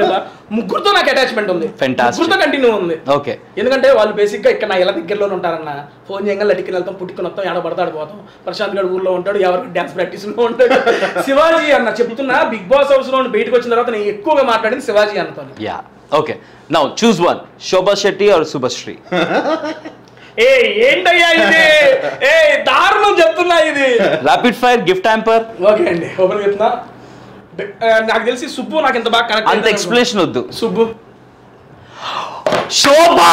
కదా. ముగ్గురుతో నాకు అటాచ్మెంట్ ఉంది. ముగ్గురుతో కంటిన్యూ ఉంది. ఓకే. ఎందుకంటే వాళ్ళు బేసిక్గా ఇక్కడ నా ఇలా దగ్గరలోనే ఉంటారన్న. ఫోన్ చేయగా లటికి వెళ్తాం పుట్టుకుని వస్తాం ఏడ పడతాడు పోతాం. ప్రశాంత్ గడ్ ఊర్లో ఉంటాడు ఎవరికి డ్యాన్స్ ప్రాక్టీస్లో ఉంటాడు శివాజీ అన్న చెప్తున్నా బిగ్ బాస్ హౌస్లో బయటకు వచ్చిన తర్వాత నేను ఎక్కువగా మాట్లాడింది శివాజీ అన్నతో yeah. Okay. Now choose one Shobha Shetty or Subhashree? ఏ ఏంటయ్యా ఇది? ఏ దారుణం చెప్తున్నా ఇది. Rapid fire gift hamper okay అండి ఓపెన్ చెప్తున్నా నాకు తెలిసి సుబ్బు నాకు ఇంత బాగా కనెక్ట్ అంత ఎక్స్ప్లెనేషన్ వద్దు. సుబ్బు. శోభా!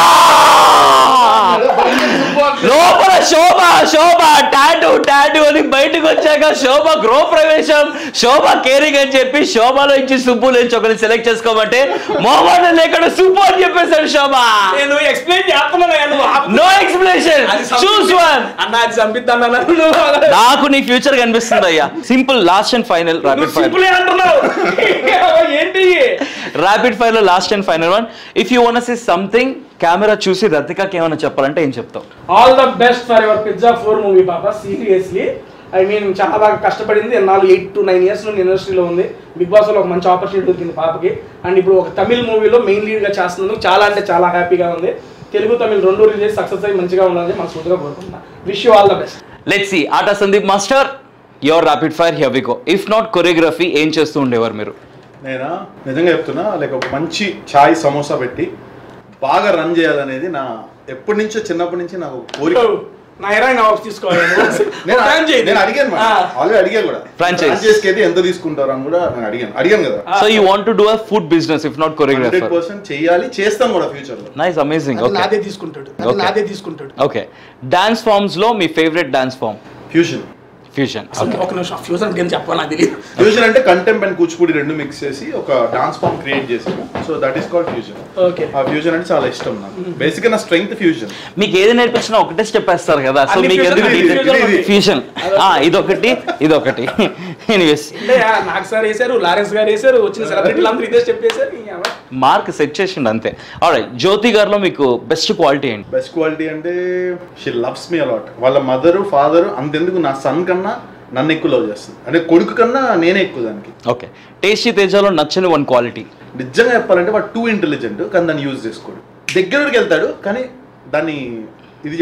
లోపల శోభ శోభ టాటూ టాటూ అని బయటకు వచ్చాక శోభ గృహ ప్రవేశం శోభ కేరింగ్ అని చెప్పి శోభలో ఇచ్చి సుబ్బు నుంచి ఒకరిని సెలెక్ట్ చేసుకోమంటే మొహమాట లేకుండా సుబ్బు అని చెప్పేశాడు శోభ. నేను ఎక్స్ప్లెయిన్ చేస్తున్నాను. నో ఎక్స్ప్లెనేషన్ చూస్ వన్ అన్న అది నాకు నీ ఫ్యూచర్ కనిపిస్తుంది అయ్యా. Simple last and final fire simple అంటున్నావు. ఏంటి? Rapid ఫైర్లో last and final one if you wanna see something camera చూసి రతికాకి ఏమైనా చెప్పాలంటే ఏం చెప్తావు? All the best for your Pizza four movie పాప సీరియస్లీ ఐ మీన్ చాలా బాగా కష్టపడింది. నాలుగు ఎయిట్ టు నైన్ ఇయర్స్ నుండి ఇండస్ట్రీలో ఉంది. బిగ్ బాస్లో ఒక మంచి ఆపర్చునిటీ దొరికింది పాపకి. అండ్ ఇప్పుడు ఒక తమిళ్ మూవీలో మెయిన్ లీడ్గా చేస్తున్నందుకు చాలా అంటే చాలా హ్యాపీగా ఉంది. తెలుగు తమిళ్ రెండు రిలీజ్ సక్సెస్ అయ్యి మంచిగా ఉండాలని మనస్ఫూర్తిగా కోరుకుంటున్నా. Wish you all the best let's see Aata Sandeep master your rapid fire here we go if not choreography ఏం చేస్తూ ఉండేవారు మీరు? నేనా? నిజంగా చెప్తున్నా లైక్ ఒక మంచి చాయ్ సమోసా పెట్టి బాగా రన్ చేయాలనేది నా ఎప్పటి నుంచో చిన్నప్పటి నుంచి నాకు కోరిక. ఎంత తీసుకుంటారు అని కూడా నేను అడిగాను. అడిగాను కదా. So you want to do a food business if not hundred choreographer percent చేయాలి చేస్తాం కూడా ఫ్యూచర్లో. నైస్ అమేజింగ్ అది ఓకే నాదే తీసుకుంటాడు. నాదే తీసుకుంటాడు. ఓకే డాన్స్ ఫార్మ్స్లో మీ favourite dance form fusion fusion ఒక నిమిషం ఫ్యూజర్ అంటే చెప్పాలి నాకు తెలియదు ఫ్యూజన్ అంటే కంటెంప్ అండ్ కూచిపూడి రెండు మిక్స్ చేసి ఒక డాన్స్ ఫామ్ క్రియేట్ చేసాము so that is called fusion okay ఆ ఫ్యూజన్ అంటే చాలా ఇష్టం నాకు. బేసిక్ నా స్ట్రెంగ్త్ ఫ్యూజన్ మీకు ఏది నేర్పించినా ఒకటే స్టెప్ వేస్తారు కదా సో మీకు ఎందుకు. ఫ్యూజన్ ఇదొకటి ఇదొకటి. ఎనీవేస్ అంటే ఆ, నాకు సార్ వేశారు లారెన్స్ గారు వేశారు వచ్చిన సెలబ్రిటీలు అందరూ ఇదే స్టెప్ వేశారు ఈ అవ్వ. మార్క్ సెట్ చేసిండు అంతే. ఆల్రైట్ జ్యోతి గారిలో మీకు బెస్ట్ క్వాలిటీ ఏంటి? బెస్ట్ క్వాలిటీ అంటే she loves me allot lot mother father అంతెందుకు నా సన్ కన్నా నన్ను ఎక్కువ లవ్ చేస్తుంది. అంటే కొడుకు కన్నా నేనే ఎక్కువ దానికి. ఓకే టేస్టీ తేజాలో నచ్చని వన్ క్వాలిటీ నిజంగా చెప్పాలంటే వాడు టూ ఇంటెలిజెంట్ కానీ దాన్ని యూజ్ చేసుకోడు. దగ్గరికి వెళ్తాడు కానీ దాన్ని ఇది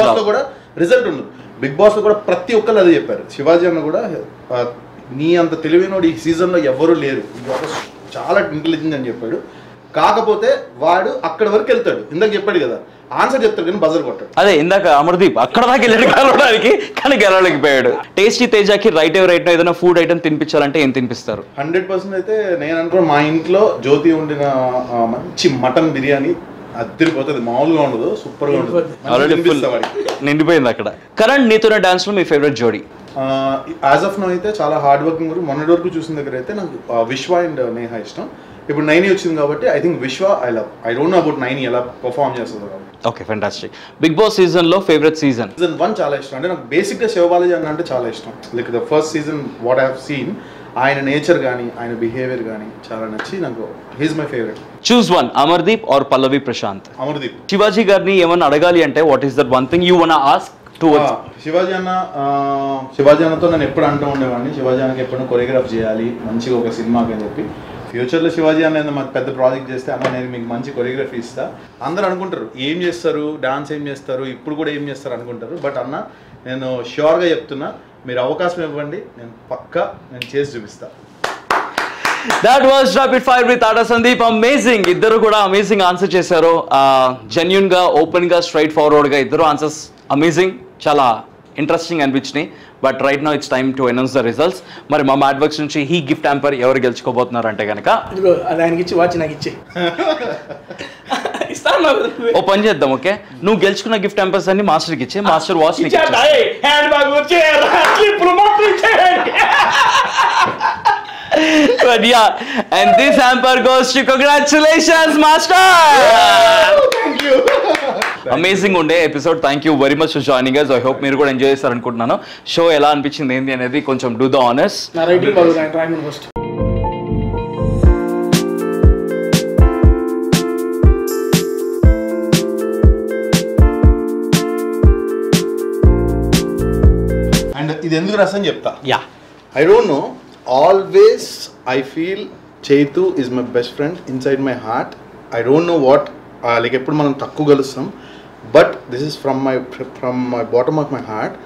రావు. కూడా రిజల్ట్ ఉండదు. బిగ్ బాస్ కూడా ప్రతి ఒక్కరు అదే చెప్పారు. శివాజీ అన్న కూడా నీ అంత తెలివైనోడు ఈ సీజన్లో ఎవరు లేరు. చాలా ఇంటెలిజెంట్ అని చెప్పాడు. కాకపోతే వాడు అక్కడ వరకు వెళ్తాడు. ఇందాక చెప్పాడు కదా ఆన్సర్ చెప్తాడు కానీ బజర్ కొట్టాడు. అదే ఇందాక అమర్దీప్ అక్కడ దాకా వెళ్ళాడు గెలవడానికి కానీ గెలవలేకపోయాడు. టేస్టీ తేజాకి రైట్ రైట్ ఏదైనా ఫుడ్ ఐటమ్ తినిపించాలంటే ఏం తినిపిస్తారు? హండ్రెడ్ పర్సెంట్ అయితే నేను అనుకున్న మా ఇంట్లో జ్యోతి వండిన మంచి మటన్ బిర్యానీ అద్దరిపోతుంది మామూలుగా ఉండదు సూపర్గా ఉండదు. నిండిపోయింది అక్కడ. కరణ్ నీతోనే డాన్స్లో మీ ఫేవరెట్ జోడీ? యాజ్ ఆఫ్ నో అయితే చాలా హార్డ్ వర్కింగ్ కూడా మొన్నటి వరకు చూసిన దగ్గర అయితే నాకు విశ్వ అండ్ నేహ ఇష్టం. ఇప్పుడు నైని వచ్చింది కాబట్టి I think Vishwa I love I don't know about Naini ఎలా పర్ఫామ్ చేస్తుందో ఓకే ఫెంటాస్టిక్ బిగ్ బాస్ సీజన్లో ఫేవరెట్ సీజన్ సీజన్ వన్ చాలా ఇష్టం. అంటే నాకు బేసిక్గా శివబాలాజీ అన్న అంటే చాలా ఇష్టం. Like the first season what I have seen ఆయన నేచర్ కానీ ఆయన బిహేవియర్ కానీ చాలా నచ్చి నాకు he's my favourite. Choose one Amardeep or Pallavi Prashanth Amardeep Shivaji గారిని ఏమన్నా అడగాలి అంటే what is that one thing you wanna ask Shivaji అన్న శివాజీ అన్నతో నేను ఎప్పుడు అంటూ ఉండేవాడిని. శివాజీ అన్నకి ఎప్పుడు కొరియోగ్రాఫ్ చేయాలి మంచిగా ఒక సినిమాకి అని చెప్పి. ఫ్యూచర్లో శివాజీ అన్న ఏదైనా మాకు పెద్ద ప్రాజెక్ట్ చేస్తే అన్న నేను మీకు మంచి కొరియోగ్రఫీ ఇస్తా. అందరూ అనుకుంటారు ఏం చేస్తారు డాన్స్ ఏం చేస్తారు ఇప్పుడు కూడా ఏం చేస్తారు అనుకుంటారు. బట్ అన్న నేను ష్యూర్గా చెప్తున్నా మీరు అవకాశం ఇవ్వండి నేను పక్కా నేను చేసి చూపిస్తా. That was rapid fire with Aata Sandeep amazing ఇద్దరు కూడా అమేజింగ్ ఆన్సర్ చేశారు. జెన్యున్గా ఓపెన్గా స్ట్రైట్ ఫార్వర్డ్గా ఇద్దరు ఆన్సర్స్ అమేజింగ్ చాలా interesting అనిపించినాయి. But right now it's time to announce the results మరి మా మ్యాడ్ వర్క్స్ నుంచి హీ గిఫ్ట్ హ్యాంపర్ ఎవరు గెలుచుకోబోతున్నారు అంటే కనుక ఆయనకి ఇచ్చి వాచ్ నాకు ఇచ్చే ఇస్తాను నాకు. ఓ పని చేద్దాం ఓకే? నువ్వు గెలుచుకున్న గిఫ్ట్ హ్యాంపర్స్ అన్ని మాస్టర్కి ఇచ్చే master watch handbag yeah, and this hamper goes to congratulations, master. Amazing ఉండే episode thank you very much for joining us I hope మీరు కూడా ఎంజాయ్ చేస్తారు అనుకుంటున్నాను షో ఎలా అనిపించింది ఏంటి అనేది కొంచెం డూ ద ఆనర్స్ ఇది ఎందుకు రసం చెప్తా? Yeah. I don't know always I feel Chaitu is my best friend inside my heart I don't know what like ఎప్పుడు మనం తక్కువ కలుస్తాం. But this is from my from my bottom of my heart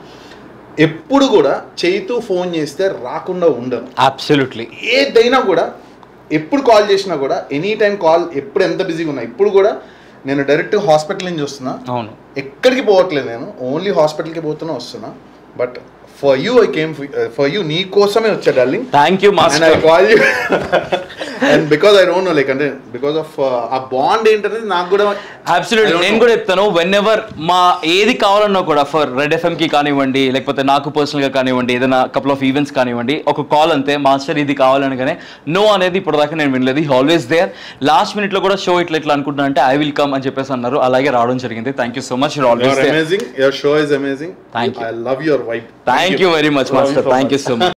ఎప్పుడు కూడా Chaitu phone చేస్తే రాకుండా ఉండను. Absolutely ఏదైనా కూడా ఎప్పుడు కాల్ చేసినా కూడా ఎనీ టైం కాల్ ఎప్పుడు ఎంత బిజీగా ఉన్నా ఇప్పుడు కూడా నేను డైరెక్ట్ హాస్పిటల్ నుంచి వస్తున్నా. అవును. ఎక్కడికి పోవట్లేదు నేను ఓన్లీ హాస్పిటల్కి పోతున్నా వస్తున్నా. But for you I came for you నీ కోసమే వచ్చా darling thank you and I master call you and because I don't know like అంటే బికాస్ ఆఫ్ ఆ బాండ్ ఏంటనేది నాకు కూడా అబ్సల్యూట్ నేను. కూడా చెప్తాను వెన్ ఎవర్ మా ఏది కావాలన్నా కూడా ఫర్ రెడ్ ఎఫ్ఎం కి కానివ్వండి లేకపోతే నాకు పర్సనల్గా కానివ్వండి ఏదైనా కపుల్ ఆఫ్ ఈవెంట్స్ కానివ్వండి ఒక కాల్ అంతే మాస్టర్ ఇది కావాలనగానే నో అనేది ఇప్పటిదాకా నేను వినలేదు. ఆల్వేస్ దేర్ లాస్ట్ మినిట్లో కూడా షో ఇట్లా ఇట్లా అనుకుంటున్నా అంటే ఐ విల్ కమ్ అని చెప్పేసి అన్నారు. అలాగే రావడం జరిగింది. Thank you so much you're always amazing your show is amazing Thank you. I love your wife thank you very much master thank you so much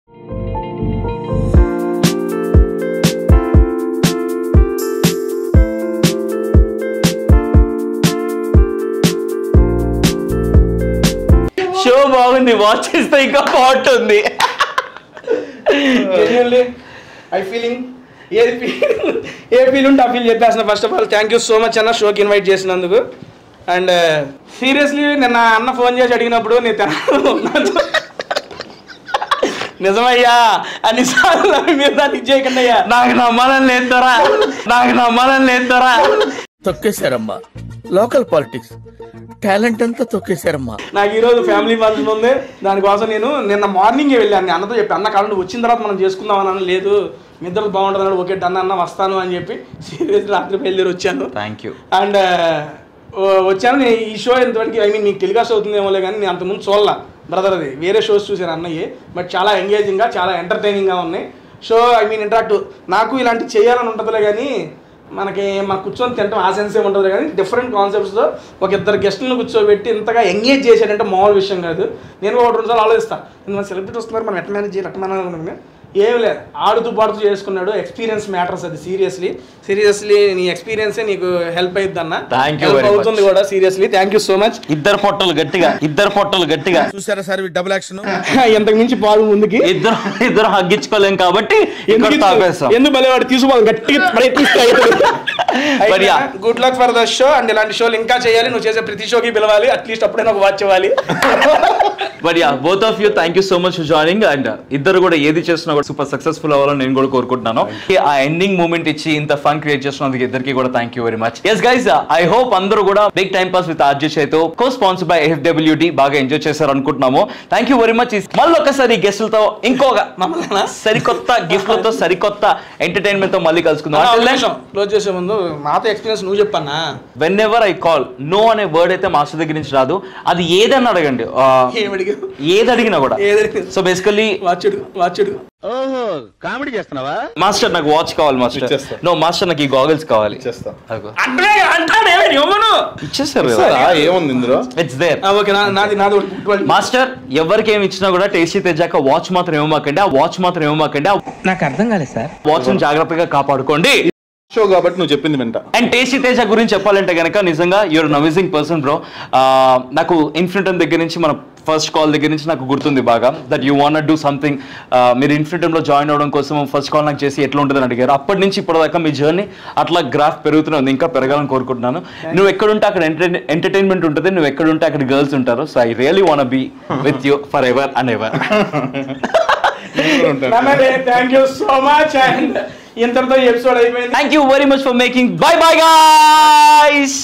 show బాగుంది. వాచ్ చేస్తే ఇంకా బాగుంటుంది. జెన్యున్లీ ఐ ఫీలింగ్ ఏది ఏ feel ఉంటే ఆ feel చెప్పేసిన first of all thank you so much అన్న షోకి ఇన్వైట్ చేసినందుకు. అండ్ సీరియస్లీ నిన్న అన్న ఫోన్ చేసి అడిగినప్పుడు నేను తెనాలి నిజమయ్యా. అన్నిసార్లు మీరు దాన్ని చేయకండి అయ్యా నాకు నమ్మాలని లేదు దొరా. నాకు నమ్మాలని లేదు దొరా. తొక్కేశారమ్మా. Local politics. టాలెంట్ అంతా తొక్కేశారమ్మా. నాకు ఈ రోజు ఫ్యామిలీ ఫంక్షన్ ఉంది. దానికోసం నేను నిన్న మార్నింగే వెళ్ళాను. అన్నతో చెప్పి అన్న కాలం వచ్చిన తర్వాత మనం చేసుకుందాం అని అన్న లేదు మీ ఇద్దరు బాగుంటుంది అన్నాడు. ఓకే అన్న అన్న వస్తాను అని చెప్పి సీరియస్ రాత్రి బయలుదేరి వచ్చాను. థ్యాంక్ యూ అండ్ వచ్చాను. నేను ఈ షో ఇంతవరకు ఐ మీన్ నీకు టెలికాస్ట్ అవుతుందేమోలే కానీ నేను అంతకుముందు చూడాల. బ్రదర్ అది వేరే షోస్ చూశాను అన్నయ్య బట్ చాలా ఎంగేజింగ్గా చాలా ఎంటర్టైనింగ్గా ఉన్నాయి. షో ఐ మీన్ ఇంట్రాక్ట్ నాకు ఇలాంటి చేయాలని ఉంటుందిలే కానీ మనకి మన కూర్చొని తింటాం ఆ సెన్సే ఉంటుంది కానీ డిఫరెంట్ కాన్సెప్ట్స్తో ఒక ఇద్దరు గెస్టులను కూర్చోబెట్టి ఇంతగా ఎంగేజ్ చేశాడంటే మామూలు విషయం కాదు. నేను ఒక రెండు సార్లు ఆలోచిస్తాను మన సెలబ్రిటీ వస్తున్నారు మనం ఎట్లా మేనేజ్ చేయాలి? ఎట్లా మేనేజ్ అనుకున్నాను ఏం లేదు. ఆడుతూ పాడుతూ చేసుకున్నాడు. ఎక్స్పీరియన్స్ మ్యాటర్స్ అది సీరియస్లీ సీరియస్లీ నీ ఎక్స్పీరియన్సే నీకు హెల్ప్ అవుతుంది అన్న Thank you Help very much. అవుతుంది కూడా seriously thank you so much ఇద్దరు పొట్టలు గట్టిగా ఇద్దరు పొట్టలు గట్టిగా. చూసారా సార్ డబుల్ యాక్షన్ ఎంతకు మించి పాలు ముందుకి. ఇద్దరు ఇద్దరు హగ్గించుకోలేం కాబట్టి ఎందుకు ఇక్కడ తాపేస్తాం ఎందుకు భలేవాడు తీసుకోవాలి గట్టిగా ప్రయత్నిస్తే But yeah. Good luck for the show and ఇలాంటి షోలు ఇంకా చేయాలి. నువ్వు చేసే ప్రతి షోకి పిలవాలి. అట్లీస్ట్ అప్పుడైనా ఒక వాచ్ ఇవ్వాలి. But yeah both of you thank you so much for joining and ఇద్దరు కూడా ఏది చేస్తున్నా కూడా సూపర్ సక్సెస్ఫుల్ అవ్వాలని నేను కూడా కోరుకుంటున్నాను. ఆ ఎండింగ్ మూమెంట్ ఇచ్చి ఇంత ఫన్ క్రియేట్ చేస్తున్నందుకు ఇద్దరికి కూడా thank you very much yes guys I hope అందరూ కూడా big time pass with RJ చేతో కో స్పాన్సర్ బై ఎఫ్డబ్ల్యూడి బాగా ఎంజాయ్ చేశారు అనుకుంటున్నాము. థ్యాంక్ యూ వెరీ మచ్ మళ్ళీ ఒకసారి గెస్టులతో ఇంకొక సరికొత్త గిఫ్ట్లతో సరికొత్త ఎంటర్టైన్మెంట్తో మళ్ళీ కలుసుకుందాం. క్లోజ్ చేసే ముందు మాతో ఎక్స్పీరియన్స్ నువ్వు చెప్పన్నా. Whenever I call no అనే వర్డ్ అయితే మాస్టర్ దగ్గర నుంచి రాదు. అది ఏదన్నా అడగండి. ఏది అడిగినా కూడా. సో బేసికల్లీ వాచుడు వాచుడు ఓహో కామెడీ చేస్తున్నావా? మాస్టర్ నాకు వాచ్ కావాలి మాస్టర్. నో మాస్టర్ నాకు ఈ గాగల్స్ కావాలి. ఇచ్చేస్తారు సరే, ఏముంది ఇందులో? ఇట్స్ దేర్ ఓకే నాది నాది ఒకటి పుట్టుబడి మాస్టర్ ఎవరికి ఏమి ఇచ్చినా కూడా టేస్టీ తెచ్చాక వాచ్ మాత్రం ఇవ్వమాకండి. ఆ వాచ్ మాత్రం ఇవ్వమాకండి. ఆ నాకు అర్థం కాలేదు సార్ వాచ్ జాగ్రత్తగా కాపాడుకోండి. షో కాబట్టి నువ్వు చెప్పింది వింటా. అండ్ టేస్టీ తేజ గురించి చెప్పాలంటే కనుక నిజంగా your an amazing person bro నాకు ఇన్ఫినిటమ్ దగ్గర నుంచి మన ఫస్ట్ కాల్ దగ్గర నుంచి నాకు గుర్తుంది బాగా that you want do something మీరు ఇన్ఫినిటమ్లో జాయిన్ అవ్వడం కోసం ఫస్ట్ కాల్ నాకు చేసి ఎట్లా ఉంటుందని అడిగారు. అప్పటి నుంచి ఇప్పటిదాకా మీ జర్నీ అట్లా గ్రాఫ్ పెరుగుతూనే ఉంది ఇంకా పెరగాలని కోరుకుంటున్నాను. నువ్వు ఎక్కడుంటే అక్కడ ఎంటర్టైన్మెంట్ ఉంటుంది నువ్వు ఎక్కడుంటే అక్కడ గర్ల్స్ ఉంటారు. So I really want be with you forever and ever thank you so much and ఇంతటితో ఎపిసోడ్ అయిపోయింది. Thank you very much for making bye bye guys